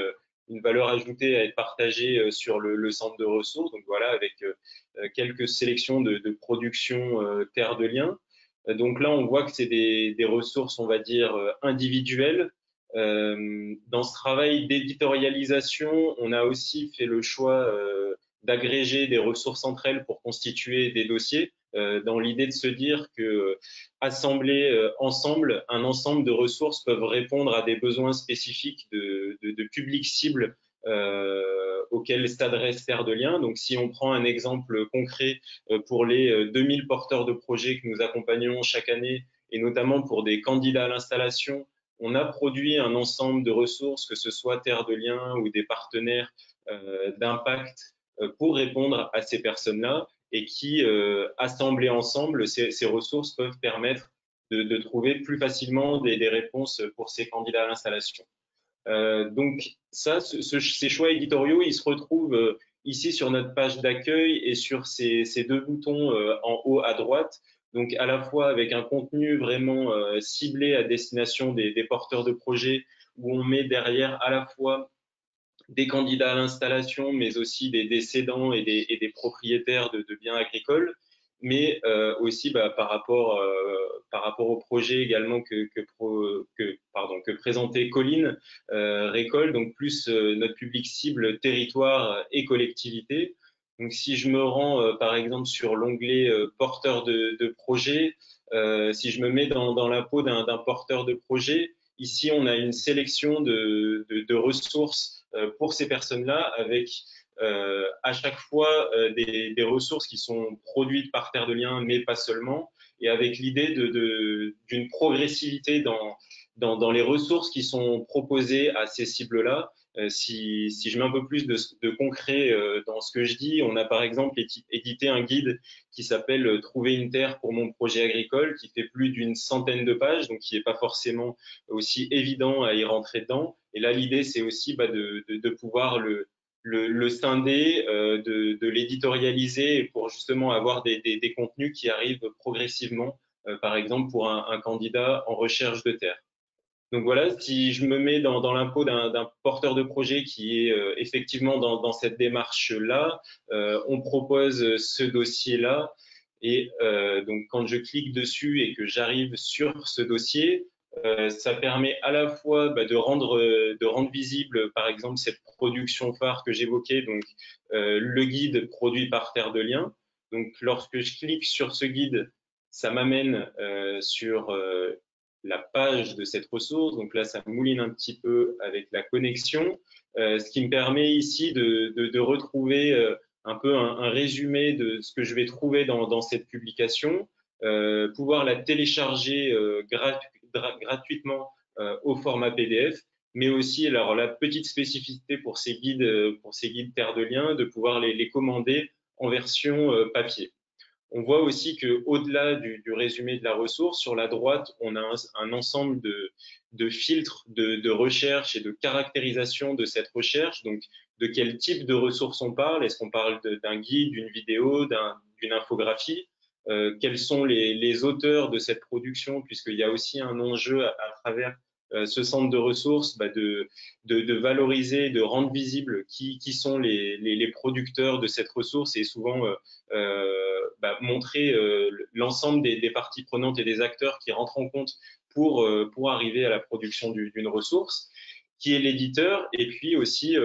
valeur ajoutée à être partagées euh, sur le, centre de ressources. Donc voilà, avec euh, quelques sélections de, de production Terre de Liens. Donc là, on voit que c'est des, ressources, on va dire, individuelles. Dans ce travail d'éditorialisation, on a aussi fait le choix d'agréger des ressources entre elles pour constituer des dossiers. Euh, dans l'idée de se dire que assembler euh, ensemble un ensemble de ressources peuvent répondre à des besoins spécifiques de, publics cibles euh, auxquels s'adresse Terre de Liens. Donc, si on prend un exemple concret pour les 2000 porteurs de projets que nous accompagnons chaque année, et notamment pour des candidats à l'installation, on a produit un ensemble de ressources, que ce soit Terre de Liens ou des partenaires d'impact, pour répondre à ces personnes-là et qui, euh, assemblés ensemble, ces, ces, ressources peuvent permettre de, trouver plus facilement des, réponses pour ces candidats à l'installation. Euh, donc ça, ce, ce, ces choix éditoriaux, ils se retrouvent euh, ici sur notre page d'accueil et sur ces, deux boutons euh, en haut à droite. Donc à la fois avec un contenu vraiment ciblé à destination des, des porteurs de projets, où on met derrière à la fois des candidats à l'installation, mais aussi des, des cédants et des, propriétaires de, biens agricoles, mais euh, aussi bah, par, rapport, euh, par rapport au projet également que, que, présentait Colline euh, donc plus euh, notre public cible territoire et collectivité. Donc si je me rends par exemple sur l'onglet porteur de, projet, si je me mets dans, dans la peau d'un porteur de projet, ici on a une sélection de, de, ressources pour ces personnes-là avec euh, à chaque fois euh, des, ressources qui sont produites par Terre de Liens, mais pas seulement, et avec l'idée d'une progressivité dans, dans, les ressources qui sont proposées à ces cibles-là. Euh, si, je mets un peu plus de, concret euh, dans ce que je dis, on a par exemple édité un guide qui s'appelle Trouver une terre pour mon projet agricole, qui fait plus d'une centaine de pages, donc qui n'est pas forcément aussi évident à y rentrer dedans. Et là, l'idée, c'est aussi bah, de, pouvoir le, le, scinder, euh, de, l'éditorialiser pour justement avoir des, contenus qui arrivent progressivement, euh, par exemple pour un, candidat en recherche de terre. Donc voilà, si je me mets dans, l'impôt d'un porteur de projet qui est euh, effectivement dans, cette démarche-là, euh, on propose ce dossier-là. Et euh, donc quand je clique dessus et que j'arrive sur ce dossier, euh, ça permet à la fois bah, de, rendre, visible, par exemple, cette production phare que j'évoquais, donc le guide produit par Terre de Liens. Donc, lorsque je clique sur ce guide, ça m'amène sur la page de cette ressource. Donc là, ça mouline un petit peu avec la connexion, euh, ce qui me permet ici de, retrouver euh, un peu un, résumé de ce que je vais trouver dans, cette publication, pouvoir la télécharger gratuitement euh, au format PDF, mais aussi alors la petite spécificité pour ces guides, euh, pour ces guides Terre de Liens, de pouvoir les, commander en version euh, papier. On voit aussi que au-delà du, du, résumé de la ressource, sur la droite, on a un, un ensemble de, de filtres de, de, recherche et de caractérisation de cette recherche. Donc, de quel type de ressources on parle? Est-ce qu'on parle d'un guide, d'une vidéo, d'une infographie? Euh, quels sont les, les, auteurs de cette production, puisqu'il y a aussi un enjeu à, à, travers ce centre de ressources, bah, de, de, de, valoriser, de rendre visible qui, qui sont les, les, les, producteurs de cette ressource et souvent bah, montrer l'ensemble des, des, parties prenantes et des acteurs qui rentrent en compte pour, pour arriver à la production d'une ressource, qui est l'éditeur, et puis aussi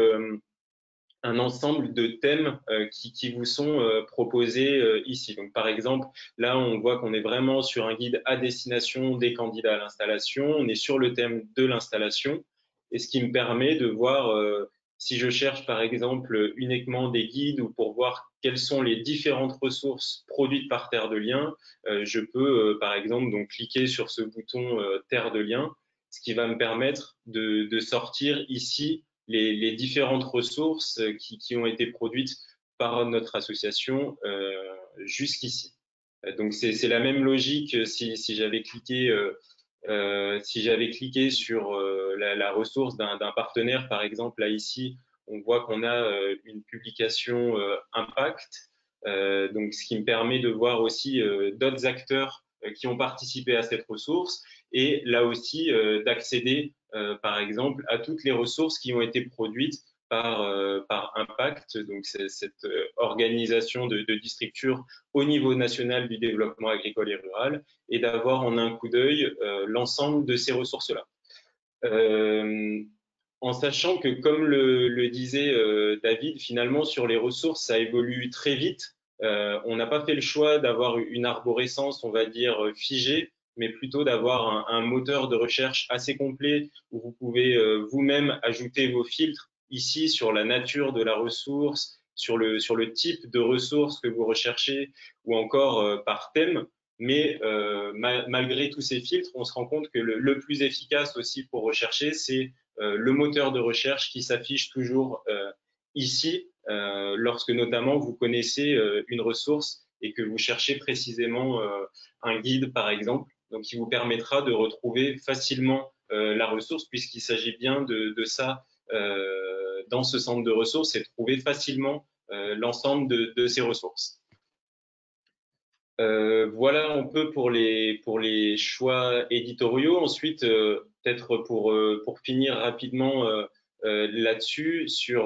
un ensemble de thèmes euh, qui, qui, vous sont euh, proposés euh, ici. Donc, par exemple, là, on voit qu'on est vraiment sur un guide à destination des candidats à l'installation. On est sur le thème de l'installation, et ce qui me permet de voir si je cherche, par exemple, uniquement des guides ou pour voir quelles sont les différentes ressources produites par Terre de Liens, je peux, par exemple, donc cliquer sur ce bouton Terre de Liens, ce qui va me permettre de, de sortir ici les, différentes ressources euh, qui, ont été produites par notre association euh, jusqu'ici. Euh, donc c'est la même logique si, j'avais cliqué si cliqué sur la, ressource d'un partenaire, par exemple, là ici, on voit qu'on a une publication impact, donc ce qui me permet de voir aussi d'autres acteurs qui ont participé à cette ressource et là aussi d'accéder par exemple, à toutes les ressources qui ont été produites par, euh, par Impact, donc cette euh, organisation de, de districture au niveau national du développement agricole et rural, et d'avoir en un coup d'œil l'ensemble de ces ressources-là. en sachant que, comme le disait David, finalement, sur les ressources, ça évolue très vite. on n'a pas fait le choix d'avoir une arborescence, on va dire, figée, mais plutôt d'avoir un, moteur de recherche assez complet où vous pouvez euh, vous-même ajouter vos filtres ici sur la nature de la ressource, sur le, sur le type de ressource que vous recherchez ou encore euh, par thème. Mais euh, malgré tous ces filtres, on se rend compte que le, plus efficace aussi pour rechercher, c'est le moteur de recherche qui s'affiche toujours ici, lorsque notamment vous connaissez une ressource et que vous cherchez précisément un guide, par exemple donc qui vous permettra de retrouver facilement euh, la ressource, puisqu'il s'agit bien de, ça euh, dans ce centre de ressources et trouver facilement euh, l'ensemble de, ces ressources. voilà un peu pour les, pour les choix éditoriaux. Ensuite, peut-être pour, pour finir rapidement là-dessus, sur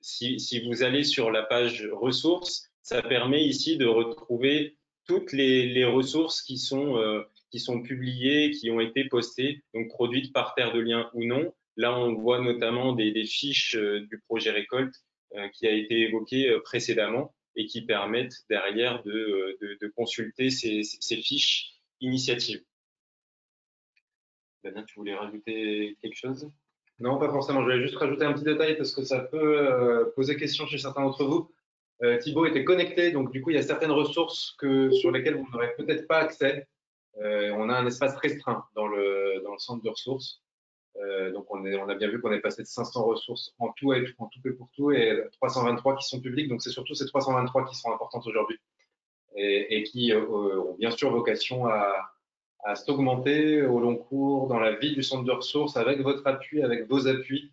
si, si, vous allez sur la page ressources, ça permet ici de retrouver toutes les, ressources qui sont, euh, qui sont publiées, qui ont été postées, donc produites par Terre de Liens ou non. Là, on voit notamment des, fiches euh, du projet récolte euh, qui a été évoqué précédemment et qui permettent derrière de, de, consulter ces, ces, fiches initiatives. Damien, tu voulais rajouter quelque chose? Non, pas forcément. Je voulais juste rajouter un petit détail parce que ça peut poser question chez certains d'entre vous. Euh, Thibaut était connecté, donc du coup, il y a certaines ressources que, sur lesquelles vous n'aurez peut-être pas accès. Euh, on a un espace restreint dans le, centre de ressources. Euh, donc, on, a bien vu qu'on est passé de 500 ressources en tout, et, en tout et pour tout, et 323 qui sont publiques. Donc, c'est surtout ces 323 qui sont importantes aujourd'hui et, et, qui euh, ont bien sûr vocation à, à s'augmenter au long cours dans la vie du centre de ressources avec votre appui, avec vos appuis.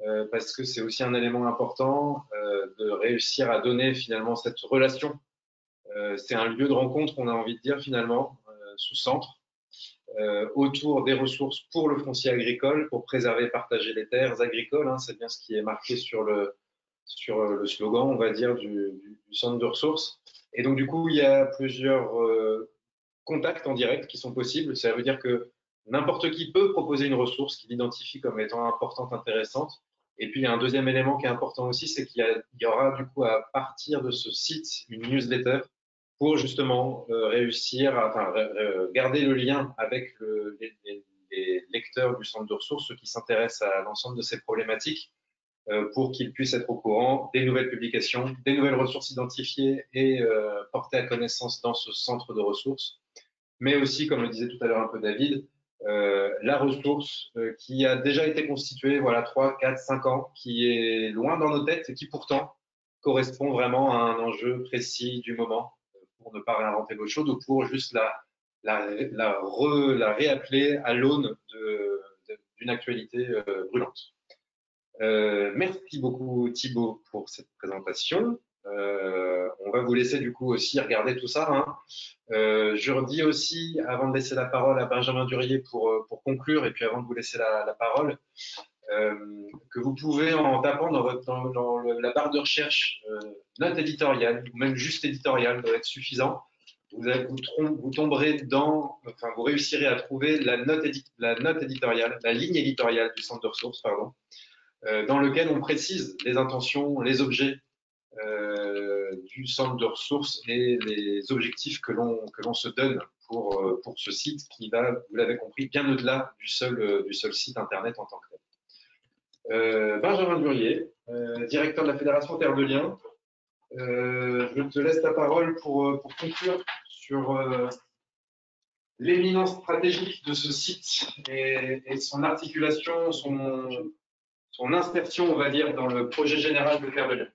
Euh, parce que c'est aussi un élément important euh, de réussir à donner finalement cette relation. Euh, c'est un lieu de rencontre, on a envie de dire finalement, sous centre, autour des ressources pour le foncier agricole, pour préserver et partager les terres agricoles. Hein, c'est bien ce qui est marqué sur le, sur le slogan, on va dire, du, du, centre de ressources. Et donc, du coup, il y a plusieurs contacts en direct qui sont possibles. Ça veut dire que n'importe qui peut proposer une ressource qu'il identifie comme étant importante, intéressante. Et puis, il y a un deuxième élément qui est important aussi, c'est qu'il y, aura du coup à partir de ce site une newsletter pour justement euh, réussir à garder le lien avec le, les, les, lecteurs du centre de ressources, ceux qui s'intéressent à l'ensemble de ces problématiques, euh, pour qu'ils puissent être au courant des nouvelles publications, des nouvelles ressources identifiées et euh, portées à connaissance dans ce centre de ressources. Mais aussi, comme le disait tout à l'heure un peu David, euh, la ressource euh, qui a déjà été constituée, voilà, 3, 4, 5 ans, qui est loin dans nos têtes et qui pourtant correspond vraiment à un enjeu précis du moment euh, pour ne pas réinventer l'eau chaude ou pour juste la, réappeler à l'aune d'une actualité brûlante. Merci beaucoup Thibaut pour cette présentation. Euh, on va vous laisser du coup aussi regarder tout ça. Hein. Euh, je redis aussi, avant de laisser la parole à Benjamin Durier pour, euh, pour conclure et puis avant de vous laisser la, parole, que vous pouvez en tapant dans, votre, dans, la barre de recherche note éditoriale ou même juste éditoriale doit être suffisant. Vous, tomberez dans, enfin vous réussirez à trouver la note, la note éditoriale, la ligne éditoriale du centre de ressources, pardon, dans lequel on précise les intentions, les objets du centre de ressources et les objectifs que l'on se donne pour, euh, pour ce site qui va, vous l'avez compris, bien au-delà du seul, euh, du seul site internet en tant que tel. Euh, Benjamin Durier, directeur de la Fédération Terre de Liens. je te laisse la parole pour, conclure sur l'éminence stratégique de ce site et, et, son articulation, son, son insertion, on va dire, dans le projet général de Terre de Liens.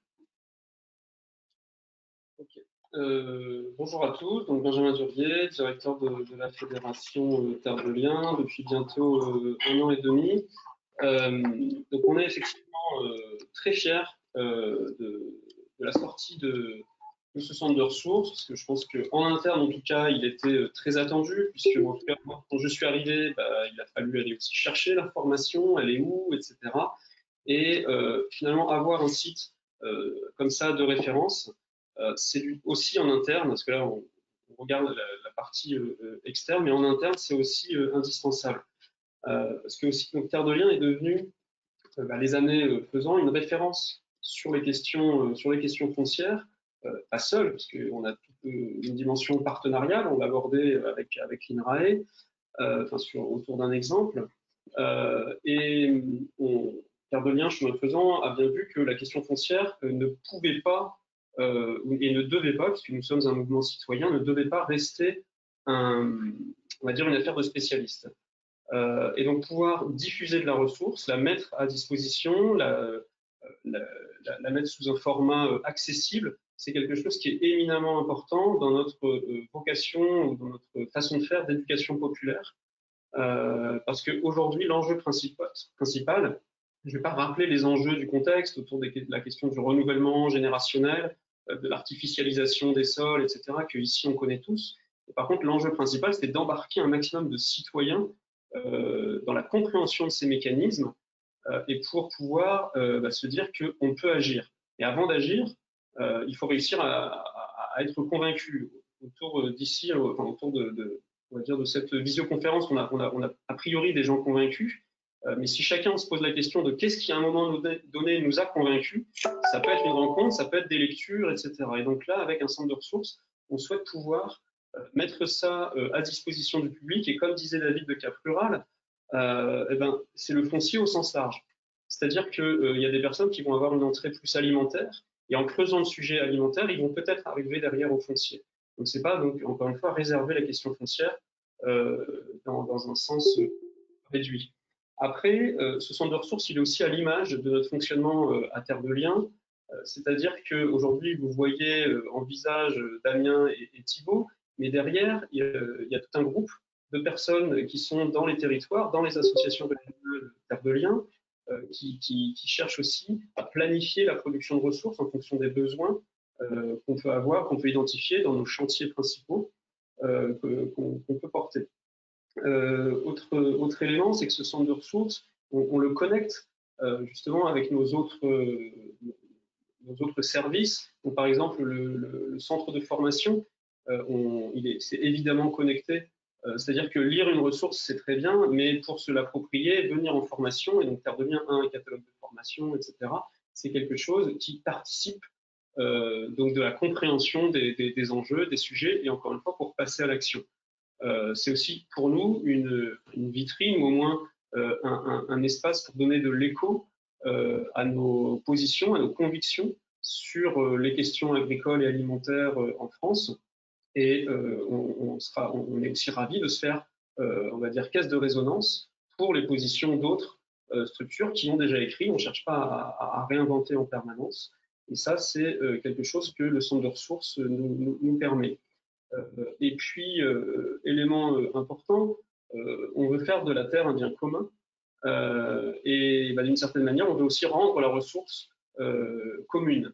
Euh, bonjour à tous, donc Benjamin Durier, directeur de, la Fédération euh, Terre de Liens depuis bientôt euh, un an et demi. donc on est effectivement très fiers de, la sortie de, ce centre de ressources, parce que je pense qu'en interne, en tout cas, il était très attendu, puisque en tout cas, moi, quand je suis arrivé, bah, il a fallu aller aussi chercher l'information, elle est où, etc. Et finalement, avoir un site comme ça de référence, euh, c'est aussi en interne, parce que là, on, regarde la, partie euh, euh, externe, mais en interne, c'est aussi indispensable. parce que aussi, donc, Terre de Liens est devenu, bah, les années faisant, une référence sur les questions, sur les questions foncières, pas seul, parce qu'on a une dimension partenariale, on l'a abordé avec, avec l'INRAE, autour d'un exemple. et on, Terre de Liens, chemin faisant, a bien vu que la question foncière ne pouvait pas euh, et ne devait pas, puisque nous sommes un mouvement citoyen, ne devait pas rester on va dire une affaire de spécialistes. Euh, et donc pouvoir diffuser de la ressource, la mettre à disposition, la, la, mettre sous un format euh, accessible, c'est quelque chose qui est éminemment important dans notre euh, vocation dans notre façon de faire d'éducation populaire. Euh, parce qu'aujourd'hui, l'enjeu principal, je ne vais pas rappeler les enjeux du contexte autour de la question du renouvellement générationnel, euh, de l'artificialisation des sols, etc., que ici on connaît tous. par contre, l'enjeu principal, c'était d'embarquer un maximum de citoyens euh, dans la compréhension de ces mécanismes euh, et pour pouvoir bah, se dire qu'on peut agir. Et avant d'agir, il faut réussir à, être convaincu autour d'ici, autour de, on va dire de cette visioconférence. On a, on, a, a priori des gens convaincus, euh, mais si chacun se pose la question de qu'est-ce qui à un moment donné nous a convaincus, ça peut être une rencontre, ça peut être des lectures, etc. Et donc là, avec un centre de ressources, on souhaite pouvoir euh, mettre ça euh, à disposition du public. Et comme disait David de Cap Rural, eh ben, c'est le foncier au sens large. C'est-à-dire qu'il y a des personnes qui vont avoir une entrée plus alimentaire, et en creusant le sujet alimentaire, ils vont peut-être arriver derrière au foncier. Donc c'est pas donc encore une fois réserver la question foncière dans, un sens réduit. Après, euh, ce centre de ressources, il est aussi à l'image de notre fonctionnement euh, à Terre de Liens, euh, c'est-à-dire qu'aujourd'hui, vous voyez en visage Damien et, Thibault, mais derrière, il y, a, tout un groupe de personnes qui sont dans les territoires, dans les associations de Terre de Liens, qui, cherchent aussi à planifier la production de ressources en fonction des besoins qu'on peut avoir, qu'on peut identifier dans nos chantiers principaux qu'on peut porter. Euh, autre, élément, c'est que ce centre de ressources, on, le connecte euh, justement avec nos autres, nos autres services. Donc, par exemple, le, centre de formation, euh, on, il est, c'est évidemment connecté. C'est-à-dire que lire une ressource, c'est très bien, mais pour se l'approprier, venir en formation et donc faire devenir un catalogue de formation, etc., c'est quelque chose qui participe donc de la compréhension des, enjeux, des sujets, et encore une fois, pour passer à l'action. Euh, c'est aussi pour nous une, vitrine ou au moins euh, un, espace pour donner de l'écho euh, à nos positions, à nos convictions sur les questions agricoles et alimentaires en France. Et on, est aussi ravis de se faire, on va dire, caisse de résonance pour les positions d'autres structures qui ont déjà écrit. On ne cherche pas à, réinventer en permanence. Et ça, c'est quelque chose que le centre de ressources nous permet. Euh, et puis, euh, élément euh, important, on veut faire de la terre un bien commun. et bah, d'une certaine manière, on veut aussi rendre la ressource commune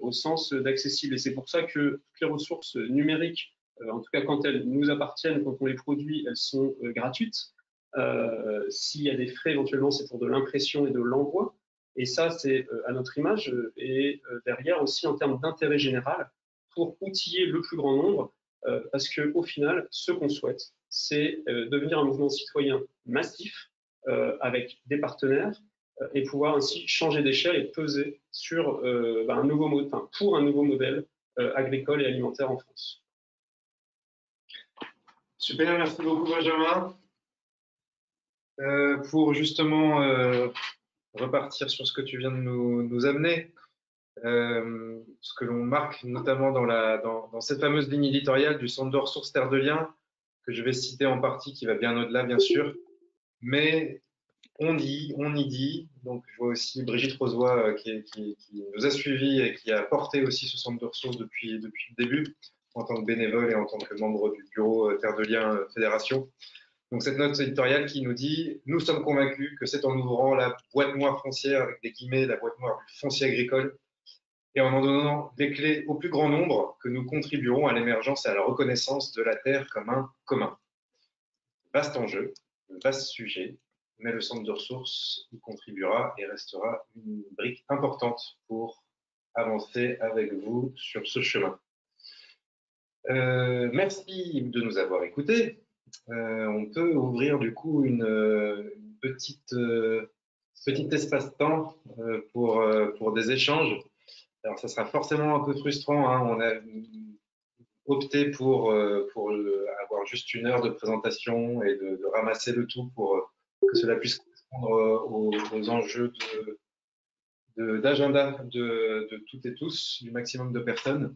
au sens d'accessible. Et c'est pour ça que toutes les ressources numériques, en tout cas quand elles nous appartiennent, quand on les produit, elles sont gratuites. S'il y a des frais, éventuellement, c'est pour de l'impression et de l'envoi. Et ça, c'est à notre image. Et derrière aussi, en termes d'intérêt général, pour outiller le plus grand nombre, parce qu'au final, ce qu'on souhaite, c'est devenir un mouvement citoyen massif avec des partenaires et pouvoir ainsi changer d'échelle et peser sur bah, un nouveau pour un nouveau modèle agricole et alimentaire en France. Super, merci beaucoup Benjamin. Euh, pour justement euh, repartir sur ce que tu viens de nous, amener, euh, ce que l'on marque notamment dans, cette fameuse ligne éditoriale du Centre de ressources Terre de Liens, que je vais citer en partie, qui va bien au-delà bien sûr, mais on dit, on y dit, donc je vois aussi Brigitte Rosoy qui, qui, nous a suivis et qui a porté aussi ce centre de ressources depuis, depuis le début en tant que bénévole et en tant que membre du bureau Terre de Liens Fédération. Donc cette note éditoriale qui nous dit Nous sommes convaincus que c'est en ouvrant la boîte noire foncière, avec des guillemets, la boîte noire du foncier agricole, et en en donnant des clés au plus grand nombre que nous contribuerons à l'émergence et à la reconnaissance de la Terre comme un commun. Vaste enjeu, vaste sujet, mais le centre de ressources y contribuera et restera une brique importante pour avancer avec vous sur ce chemin. Euh, merci de nous avoir écoutés. Euh, on peut ouvrir du coup une, petite euh, petit espace-temps pour, pour des échanges. Alors, ça sera forcément un peu frustrant. Hein. On a opté pour, pour avoir juste une heure de présentation et de, ramasser le tout pour que cela puisse correspondre aux, enjeux d'agenda de, toutes et tous, du maximum de personnes.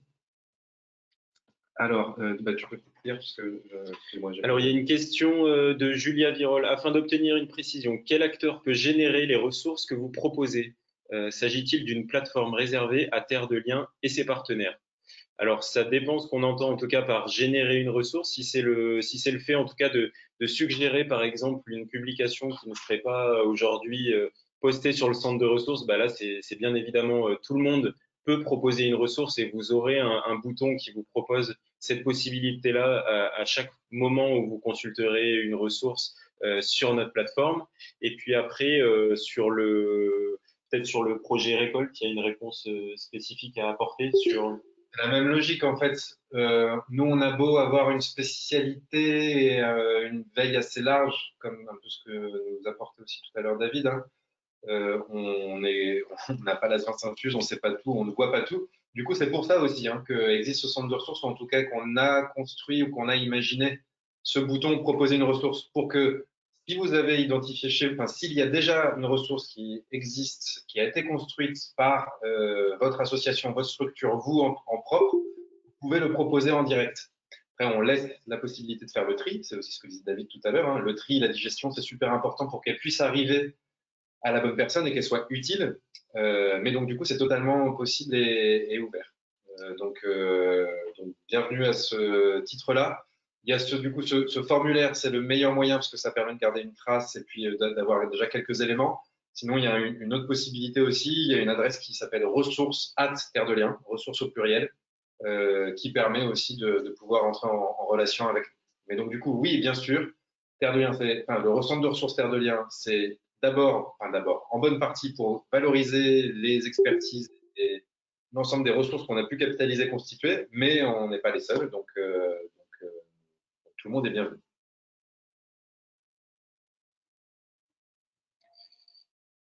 Alors, bah, tu peux euh, Alors, il y a une question euh, de Julia Virol. Afin d'obtenir une précision, quel acteur peut générer les ressources que vous proposez? euh, S'agit-il d'une plateforme réservée à Terre de Liens et ses partenaires? Alors, ça dépend ce qu'on entend en tout cas par générer une ressource. Si c'est le, si c'est le fait en tout cas de, suggérer par exemple une publication qui ne serait pas aujourd'hui postée sur le centre de ressources, bah là c'est bien évidemment tout le monde peut proposer une ressource et vous aurez un, bouton qui vous propose cette possibilité-là à, chaque moment où vous consulterez une ressource euh, sur notre plateforme. Et puis après, euh, sur le peut-être sur le projet récolte, il y a une réponse euh, spécifique à apporter sur la même logique en fait. nous, on a beau avoir une spécialité et une veille assez large, comme un peu ce que nous apportait aussi tout à l'heure David. Hein, euh, on n'a pas la science infuse, on ne sait pas tout, on ne voit pas tout. Du coup, c'est pour ça aussi hein, qu'existe ce centre de ressources, ou en tout cas qu'on a construit ou qu'on a imaginé ce bouton proposer une ressource pour que si vous avez identifié chez enfin, s'il y a déjà une ressource qui existe, qui a été construite par euh, votre association, votre structure, vous en, propre, vous pouvez le proposer en direct. Après, on laisse la possibilité de faire le tri. C'est aussi ce que disait David tout à l'heure. Hein. Le tri, la digestion, c'est super important pour qu'elle puisse arriver à la bonne personne et qu'elle soit utile. Euh, mais donc, du coup, c'est totalement possible et, ouvert. Euh, donc, bienvenue à ce titre-là. Il y a ce, du coup ce, ce formulaire, c'est le meilleur moyen parce que ça permet de garder une trace et puis d'avoir déjà quelques éléments. Sinon, il y a une, autre possibilité aussi. Il y a une adresse qui s'appelle ressources at terre de lien, ressources au pluriel, euh, qui permet aussi de, de pouvoir entrer en, relation avec. Mais donc, du coup, oui, bien sûr, Terre de Lien, c'est, enfin, le recentre de ressources Terre de Lien, c'est d'abord, enfin d'abord, en bonne partie pour valoriser les expertises et l'ensemble des ressources qu'on a pu capitaliser, constituer, mais on n'est pas les seuls, donc, euh, euh, tout le monde est bienvenu.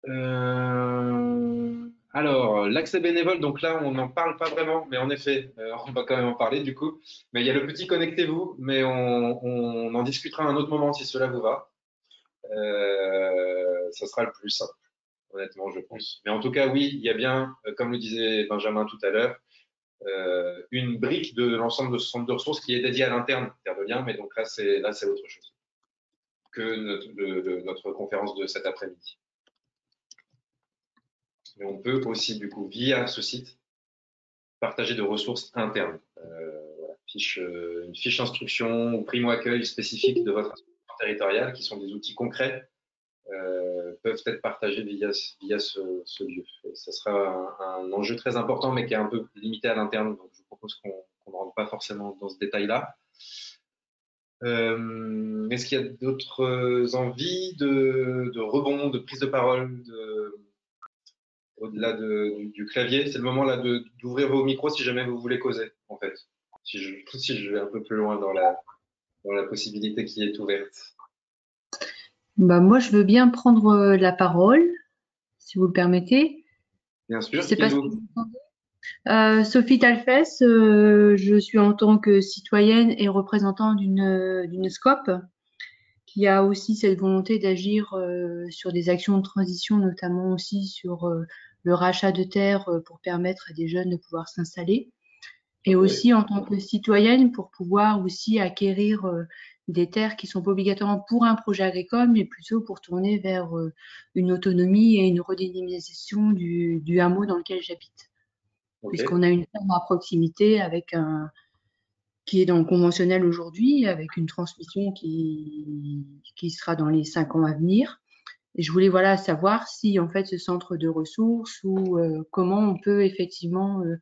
Euh, alors, l'accès bénévole, donc là, on n'en parle pas vraiment, mais en effet, on va quand même en parler du coup. Mais il y a le petit connectez-vous, mais on, en discutera un autre moment si cela vous va. Euh, ça sera le plus simple, honnêtement, je pense. Mais en tout cas, oui, il y a bien, euh, comme le disait Benjamin tout à l'heure, euh, une brique de l'ensemble de ce centre de ressources qui est dédié à l'interne Liens, mais donc là, c'est autre chose que notre, conférence de cet après-midi. Mais on peut aussi, du coup, via ce site, partager de ressources internes. voilà, fiche, une fiche instruction ou primo accueil spécifique de votre association territoriales, qui sont des outils concrets, euh, peuvent être partagés via, ce, lieu. ce sera un, enjeu très important, mais qui est un peu limité à l'interne. Donc, je vous propose qu'on ne rentre pas forcément dans ce détail-là. Euh, Est-ce qu'il y a d'autres envies de, rebond, de prise de parole au-delà du, clavier? C'est le moment là d'ouvrir vos micros si jamais vous voulez causer, en fait. Si je, si je vais un peu plus loin dans la possibilité qui est ouverte. Bah, moi, je veux bien prendre la parole, si vous le permettez. Bien sûr. Je sais pas si vous euh, Sophie Talfès, euh, je suis en tant que citoyenne et représentant d'une SCOP qui a aussi cette volonté d'agir euh, sur des actions de transition, notamment aussi sur euh, le rachat de terres euh, pour permettre à des jeunes de pouvoir s'installer. Et aussi en tant que citoyenne pour pouvoir aussi acquérir euh, des terres qui sont pas obligatoirement pour un projet agricole, mais plutôt pour tourner vers une autonomie et une redynamisation du, du hameau dans lequel j'habite puisqu'on a une ferme à proximité avec un qui est dans le conventionnel aujourd'hui, avec une transmission qui, qui sera dans les cinq ans à venir. Et je voulais voilà savoir si en fait ce centre de ressources ou euh, comment on peut effectivement euh,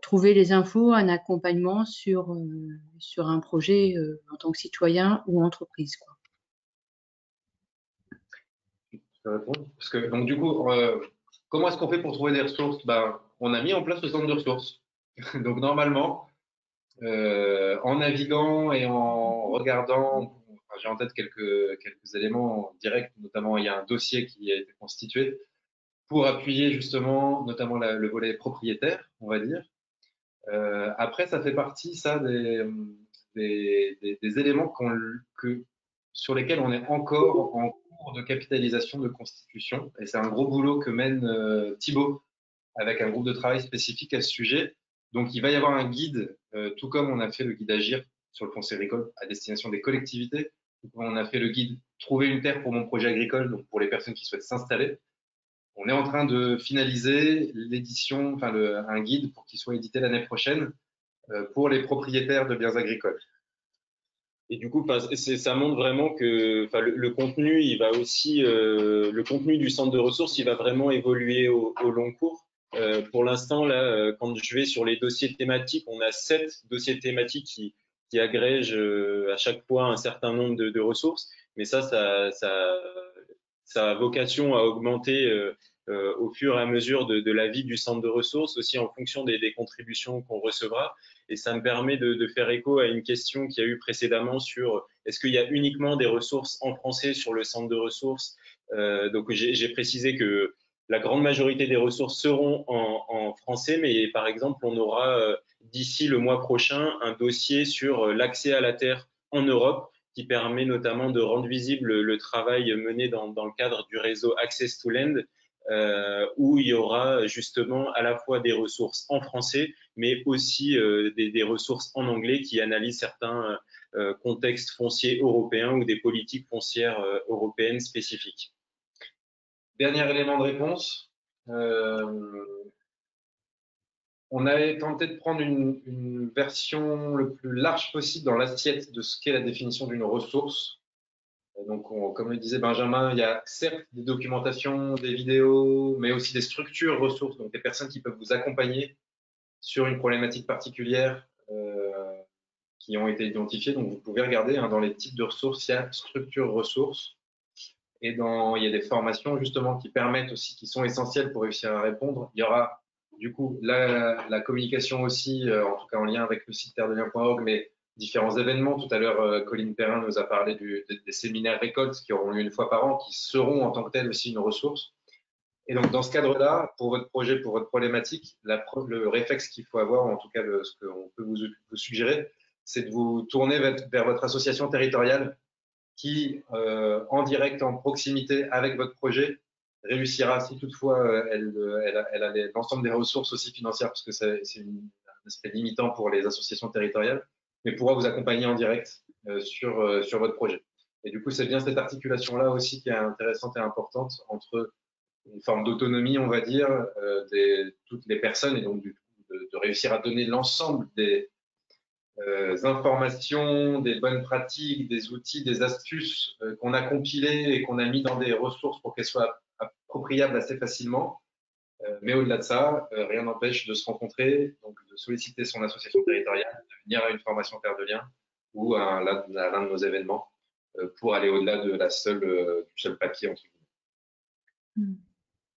trouver les infos, un accompagnement sur euh, sur un projet euh, en tant que citoyen ou entreprise quoi. Parce que donc du coup, euh, comment est-ce qu'on fait pour trouver des ressources? Ben, on a mis en place le centre de ressources. *laughs* Donc normalement, en naviguant et en regardant, j'ai en tête quelques, quelques éléments directs, notamment il y a un dossier qui a été constitué pour appuyer justement notamment le volet propriétaire, on va dire. Euh, après, ça fait partie, des, éléments sur lesquels on est encore en cours de capitalisation de constitution. Et c'est un gros boulot que mène euh, Thibaut avec un groupe de travail spécifique à ce sujet. Donc, il va y avoir un guide, euh, tout comme on a fait le guide Agir sur le foncier agricole à destination des collectivités. On a fait le guide Trouver une terre pour mon projet agricole, donc pour les personnes qui souhaitent s'installer. On est en train de finaliser l'édition, enfin un guide pour qu'il soit édité l'année prochaine euh, pour les propriétaires de biens agricoles. Et du coup, ça montre vraiment que le, contenu, il va aussi, euh, le contenu du centre de ressources, il va vraiment évoluer au, long cours. Euh, pour l'instant, là, quand je vais sur les dossiers thématiques, on a sept dossiers thématiques qui, agrègent à chaque fois un certain nombre de, ressources. Mais ça, ça, ça, a vocation à augmenter euh, euh, au fur et à mesure de, la vie du centre de ressources, aussi en fonction des, contributions qu'on recevra. Et ça me permet de, faire écho à une question qu'il y a eu précédemment sur est-ce qu'il y a uniquement des ressources en français sur le centre de ressources? Euh, donc j'ai précisé que la grande majorité des ressources seront en, français, mais par exemple, on aura euh, d'ici le mois prochain un dossier sur euh, l'accès à la terre en Europe qui permet notamment de rendre visible le travail mené dans, le cadre du réseau Access to Land, euh, où il y aura justement à la fois des ressources en français, mais aussi euh, des, ressources en anglais qui analysent certains euh, contextes fonciers européens ou des politiques foncières européennes spécifiques. Dernier élément de réponse. On avait tenté de prendre une, version le plus large possible dans l'assiette de ce qu'est la définition d'une ressource. Donc, on, comme le disait Benjamin, il y a certes des documentations, des vidéos, mais aussi des structures ressources, donc des personnes qui peuvent vous accompagner sur une problématique particulière euh, qui ont été identifiées. Donc, vous pouvez regarder hein, dans les types de ressources, il y a structure ressources. Et dans, il y a des formations justement qui permettent aussi, qui sont essentielles pour réussir à répondre. Il y aura du coup la, communication aussi, euh, en tout cas en lien avec le site terre-de-liens.org, mais différents événements. Tout à l'heure, euh, Perrin nous a parlé des, séminaires récoltes qui auront lieu une fois par an, qui seront en tant que tels aussi une ressource. Et donc, dans ce cadre-là, pour votre projet, pour votre problématique, le réflexe qu'il faut avoir, en tout cas le, ce qu'on peut vous, suggérer, c'est de vous tourner vers, vers, votre association territoriale qui, euh, en direct, en proximité avec votre projet, réussira, si toutefois euh, elle, elle, a l'ensemble des ressources aussi financières, parce que c'est un aspect limitant pour les associations territoriales, mais pourra vous accompagner en direct euh, sur, euh, sur votre projet. Et du coup, c'est bien cette articulation-là aussi qui est intéressante et importante entre une forme d'autonomie, on va dire, euh, des toutes les personnes et donc de, de réussir à donner l'ensemble des euh, informations, des bonnes pratiques, des outils, des astuces euh, qu'on a compilées et qu'on a mis dans des ressources pour qu'elles soient appropriables assez facilement. Euh, mais au-delà de ça, rien n'empêche de se rencontrer, donc de solliciter son association territoriale, de venir à une formation Terre de Liens ou à l'un de nos événements pour aller au-delà de la seule, du seul papier. Entre guillemets.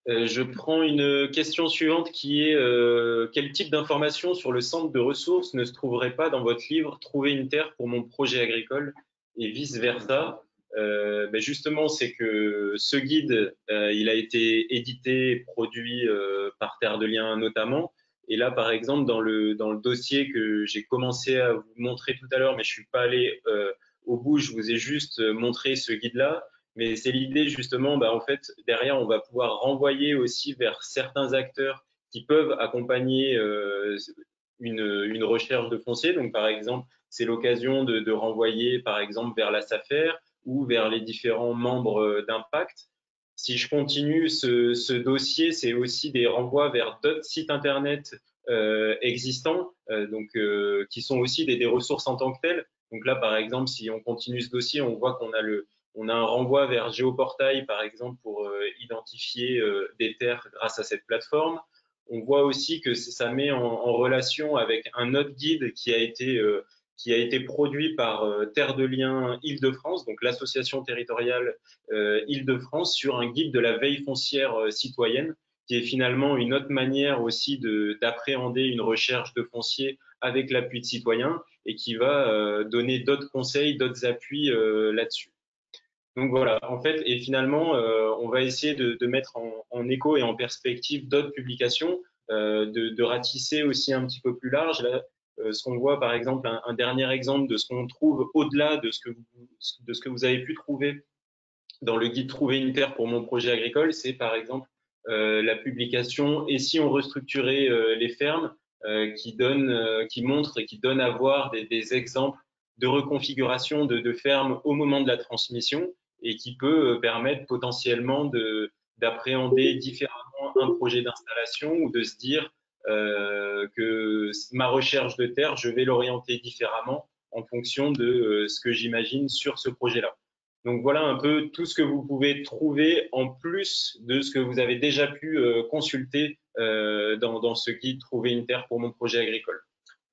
Hmm. je prends une question suivante qui est quel type d'informations sur le centre de ressources ne se trouverait pas dans votre livre Trouver une terre pour mon projet agricole et vice versa euh, justement, c'est que ce guide, euh, il a été édité, produit euh, par Terre de Liens notamment. Et là, par exemple, dans le, dans le dossier que j'ai commencé à vous montrer tout à l'heure, mais je suis pas allé au bout, je vous ai juste montré ce guide-là. Mais c'est l'idée justement, ben, en fait, derrière, on va pouvoir renvoyer aussi vers certains acteurs qui peuvent accompagner une, une, recherche de foncier. Donc, par exemple, c'est l'occasion de, de, renvoyer, par exemple, vers la SAFER, ou vers les différents membres euh, d'impact. Si je continue ce, dossier, c'est aussi des renvois vers d'autres sites internet euh, existants, euh, donc qui sont aussi des, ressources en tant que telles. Donc là, par exemple, si on continue ce dossier, on voit qu'on a a un renvoi vers Géoportail, par exemple, pour identifier des terres grâce à cette plateforme. On voit aussi que ça met en relation avec un autre guide qui a été qui a été produit par euh, Terre de Liens Île-de-France, donc l'association territoriale euh, Île-de-France, sur un guide de la veille foncière euh, citoyenne, qui est finalement une autre manière aussi d'appréhender une recherche de foncier avec l'appui de citoyens et qui va donner d'autres conseils, d'autres appuis là-dessus. Donc voilà, en fait, et finalement, on va essayer de, mettre en, écho et en perspective d'autres publications, de, ratisser aussi un petit peu plus large. Ce qu'on voit, par exemple, un, dernier exemple de ce qu'on trouve au-delà de, ce que vous, de ce que vous avez pu trouver dans le guide Trouver une terre pour mon projet agricole, c'est par exemple euh, la publication Et si on restructurait euh, les fermes qui donne, qui montre et qui donne à voir des, exemples de reconfiguration de, de, fermes au moment de la transmission et qui peut permettre potentiellement d'appréhender différemment un projet d'installation ou de se dire euh, que ma recherche de terre, je vais l'orienter différemment en fonction de euh, ce que j'imagine sur ce projet-là. Donc voilà un peu tout ce que vous pouvez trouver en plus de ce que vous avez déjà pu euh, consulter dans, ce guide Trouver une terre pour mon projet agricole.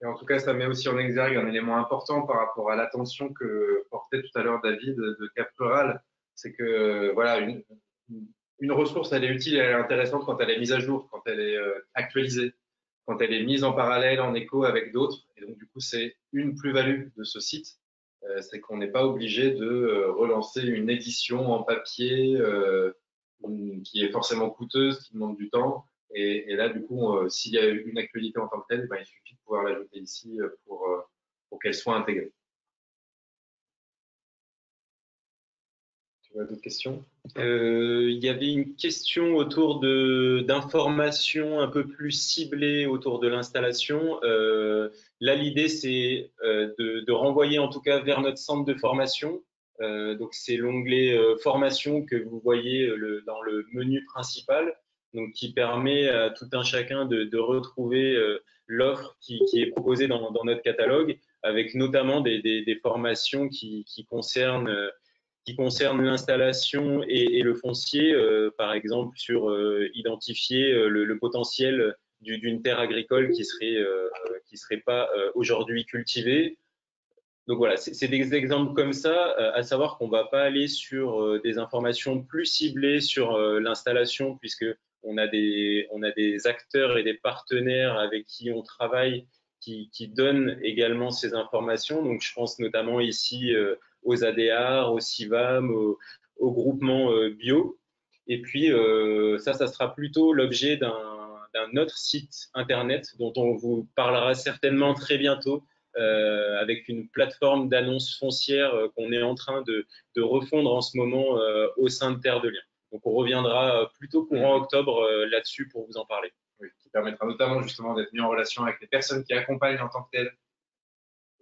Et en tout cas, ça met aussi en exergue un élément important par rapport à l'attention que portait tout à l'heure David de Cap Rural. C'est que voilà, une, une ressource, elle est utile, elle est intéressante quand elle est mise à jour, quand elle est actualisée quand elle est mise en parallèle, en écho avec d'autres. Et donc, du coup, c'est une plus-value de ce site, euh, c'est qu'on n'est pas obligé de euh, relancer une édition en papier euh, qui est forcément coûteuse, qui demande du temps. Et, là, du coup, s'il y a une actualité en tant que telle, ben, il suffit de pouvoir l'ajouter ici pour, pour qu'elle soit intégrée. Euh, Il y avait une question autour d'informations un peu plus ciblées autour de l'installation. Euh, là, l'idée, c'est euh, de, renvoyer en tout cas vers notre centre de formation. donc, c'est l'onglet formation que vous voyez dans le menu principal, donc qui permet à tout un chacun de, retrouver l'offre qui, est proposée dans, notre catalogue, avec notamment des, formations qui, qui concernent qui concerne l'installation et, le foncier, euh, par exemple sur euh, identifier euh, le, potentiel d'une terre agricole qui serait serait pas aujourd'hui cultivée. Donc voilà, c'est des exemples comme ça, à savoir qu'on va pas aller sur des informations plus ciblées sur l'installation, puisque on a des a des acteurs et des partenaires avec qui on travaille qui donnent également ces informations. Donc je pense notamment ici aux ADR, au CIVAM, au, groupement euh, bio. Et puis, euh, ça, ça sera plutôt l'objet d'un autre site internet dont on vous parlera certainement très bientôt, euh, avec une plateforme d'annonces foncières qu'on est en train de, refondre en ce moment au sein de Terre de Liens. Donc on reviendra plutôt courant octobre là-dessus pour vous en parler. Oui, qui permettra notamment justement d'être mis en relation avec les personnes qui accompagnent en tant que telles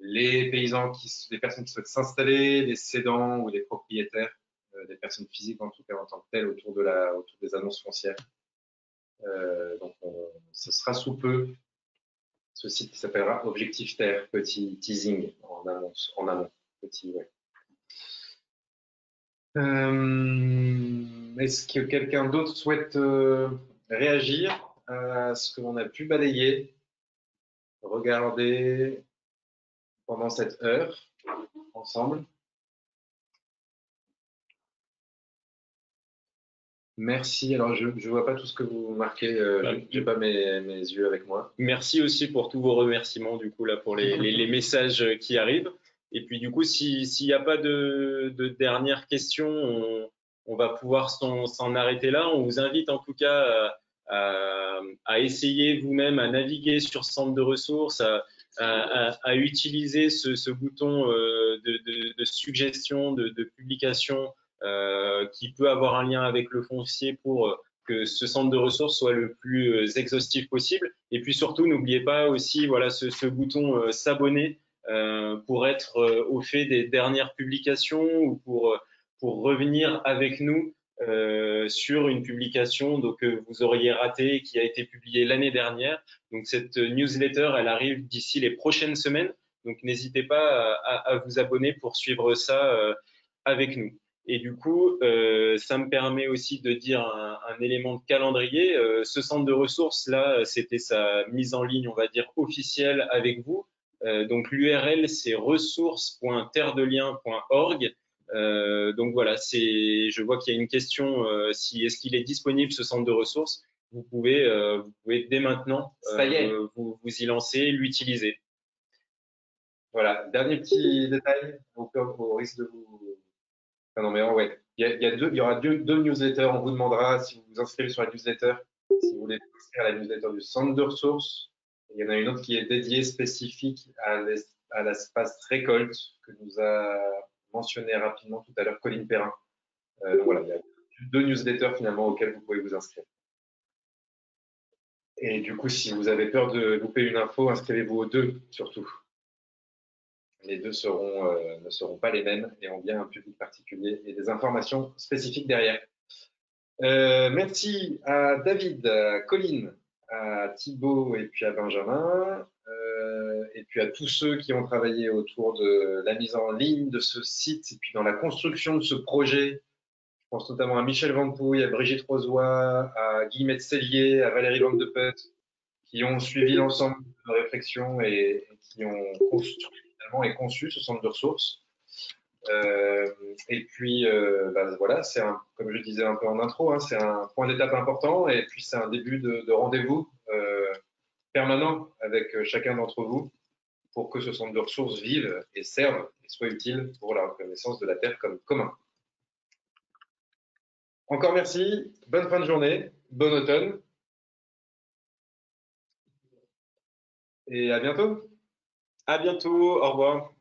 les paysans, qui, les personnes qui souhaitent s'installer, les cédants ou les propriétaires, euh, des personnes physiques en tout cas en tant que telles autour, de la, autour des annonces foncières. Euh, donc, ce sera sous peu ce site qui s'appellera Objectif Terre, petit teasing en annonce, en amont. Petit, ouais. Euh, Est-ce que quelqu'un d'autre souhaite euh, réagir à ce que l'on a pu balayer? Regardez pendant cette heure. ensemble. Merci. Alors, je ne vois pas tout ce que vous marquez. Euh, je n'ai pas mes, mes, yeux avec moi. Merci aussi pour tous vos remerciements, du coup, là, pour les, les, les messages qui arrivent. Et puis, du coup, s'il n'y a pas de, de dernières questions, on, on va pouvoir s'en arrêter là. On vous invite en tout cas à, à, essayer vous-même à naviguer sur ce centre de ressources, à, à utiliser ce, bouton euh, de, suggestion, de, publication euh, qui peut avoir un lien avec le foncier pour euh, que ce centre de ressources soit le plus exhaustif possible. Et puis surtout, n'oubliez pas aussi voilà ce, ce bouton s'abonner pour être au fait des dernières publications ou pour pour revenir avec nous euh, sur une publication que vous auriez raté qui a été publiée l'année dernière. Donc cette newsletter, elle arrive d'ici les prochaines semaines. Donc n'hésitez pas à, à, vous abonner pour suivre ça euh, avec nous. Et du coup, euh, ça me permet aussi de dire un, élément de calendrier. Euh, ce centre de ressources, là, c'était sa mise en ligne, on va dire, officielle avec vous. Euh, donc l'URL, c'est ressources.terredelien.org. Euh, donc voilà, c'est, je vois qu'il y a une question, euh, si est-ce qu'il est disponible ce centre de ressources? Vous pouvez, vous pouvez dès maintenant vous, vous y lancer, l'utiliser. Voilà, dernier petit détail au, au risque de vous non, mais ouais, il y, a, il y, a deux, il y aura deux, deux, newsletters. On vous demandera si vous vous inscrivez sur la newsletter, si vous voulez vous inscrire à la newsletter du centre de ressources. Il y en a une autre qui est dédiée spécifique à l'espace récolte que nous a mentionné rapidement tout à l'heure Colline Perrin. Euh, voilà, il y a deux newsletters finalement auxquels vous pouvez vous inscrire. Et du coup, si vous avez peur de louper une info, inscrivez-vous aux deux surtout les deux euh, ne seront pas les mêmes et ont bien un public particulier et des informations spécifiques derrière. Euh, merci à David, à Colline, à Thibaut et puis à Benjamin, et puis à tous ceux qui ont travaillé autour de la mise en ligne de ce site et puis dans la construction de ce projet. Je pense notamment à Michel Vampouille, à Brigitte Rosoy, à Guillemette Cellier, à Valérie Van qui ont suivi l'ensemble de la réflexion et, et qui ont construit est conçu, ce centre de ressources. Euh, et puis, euh, bah, voilà, c'est comme je disais un peu en intro, hein, c'est un point d'étape important et puis c'est un début de, de rendez-vous euh, permanent avec chacun d'entre vous pour que ce centre de ressources vive et serve et soit utile pour la reconnaissance de la Terre comme commun. Encore merci, bonne fin de journée, bon automne et à bientôt. À bientôt. Au revoir.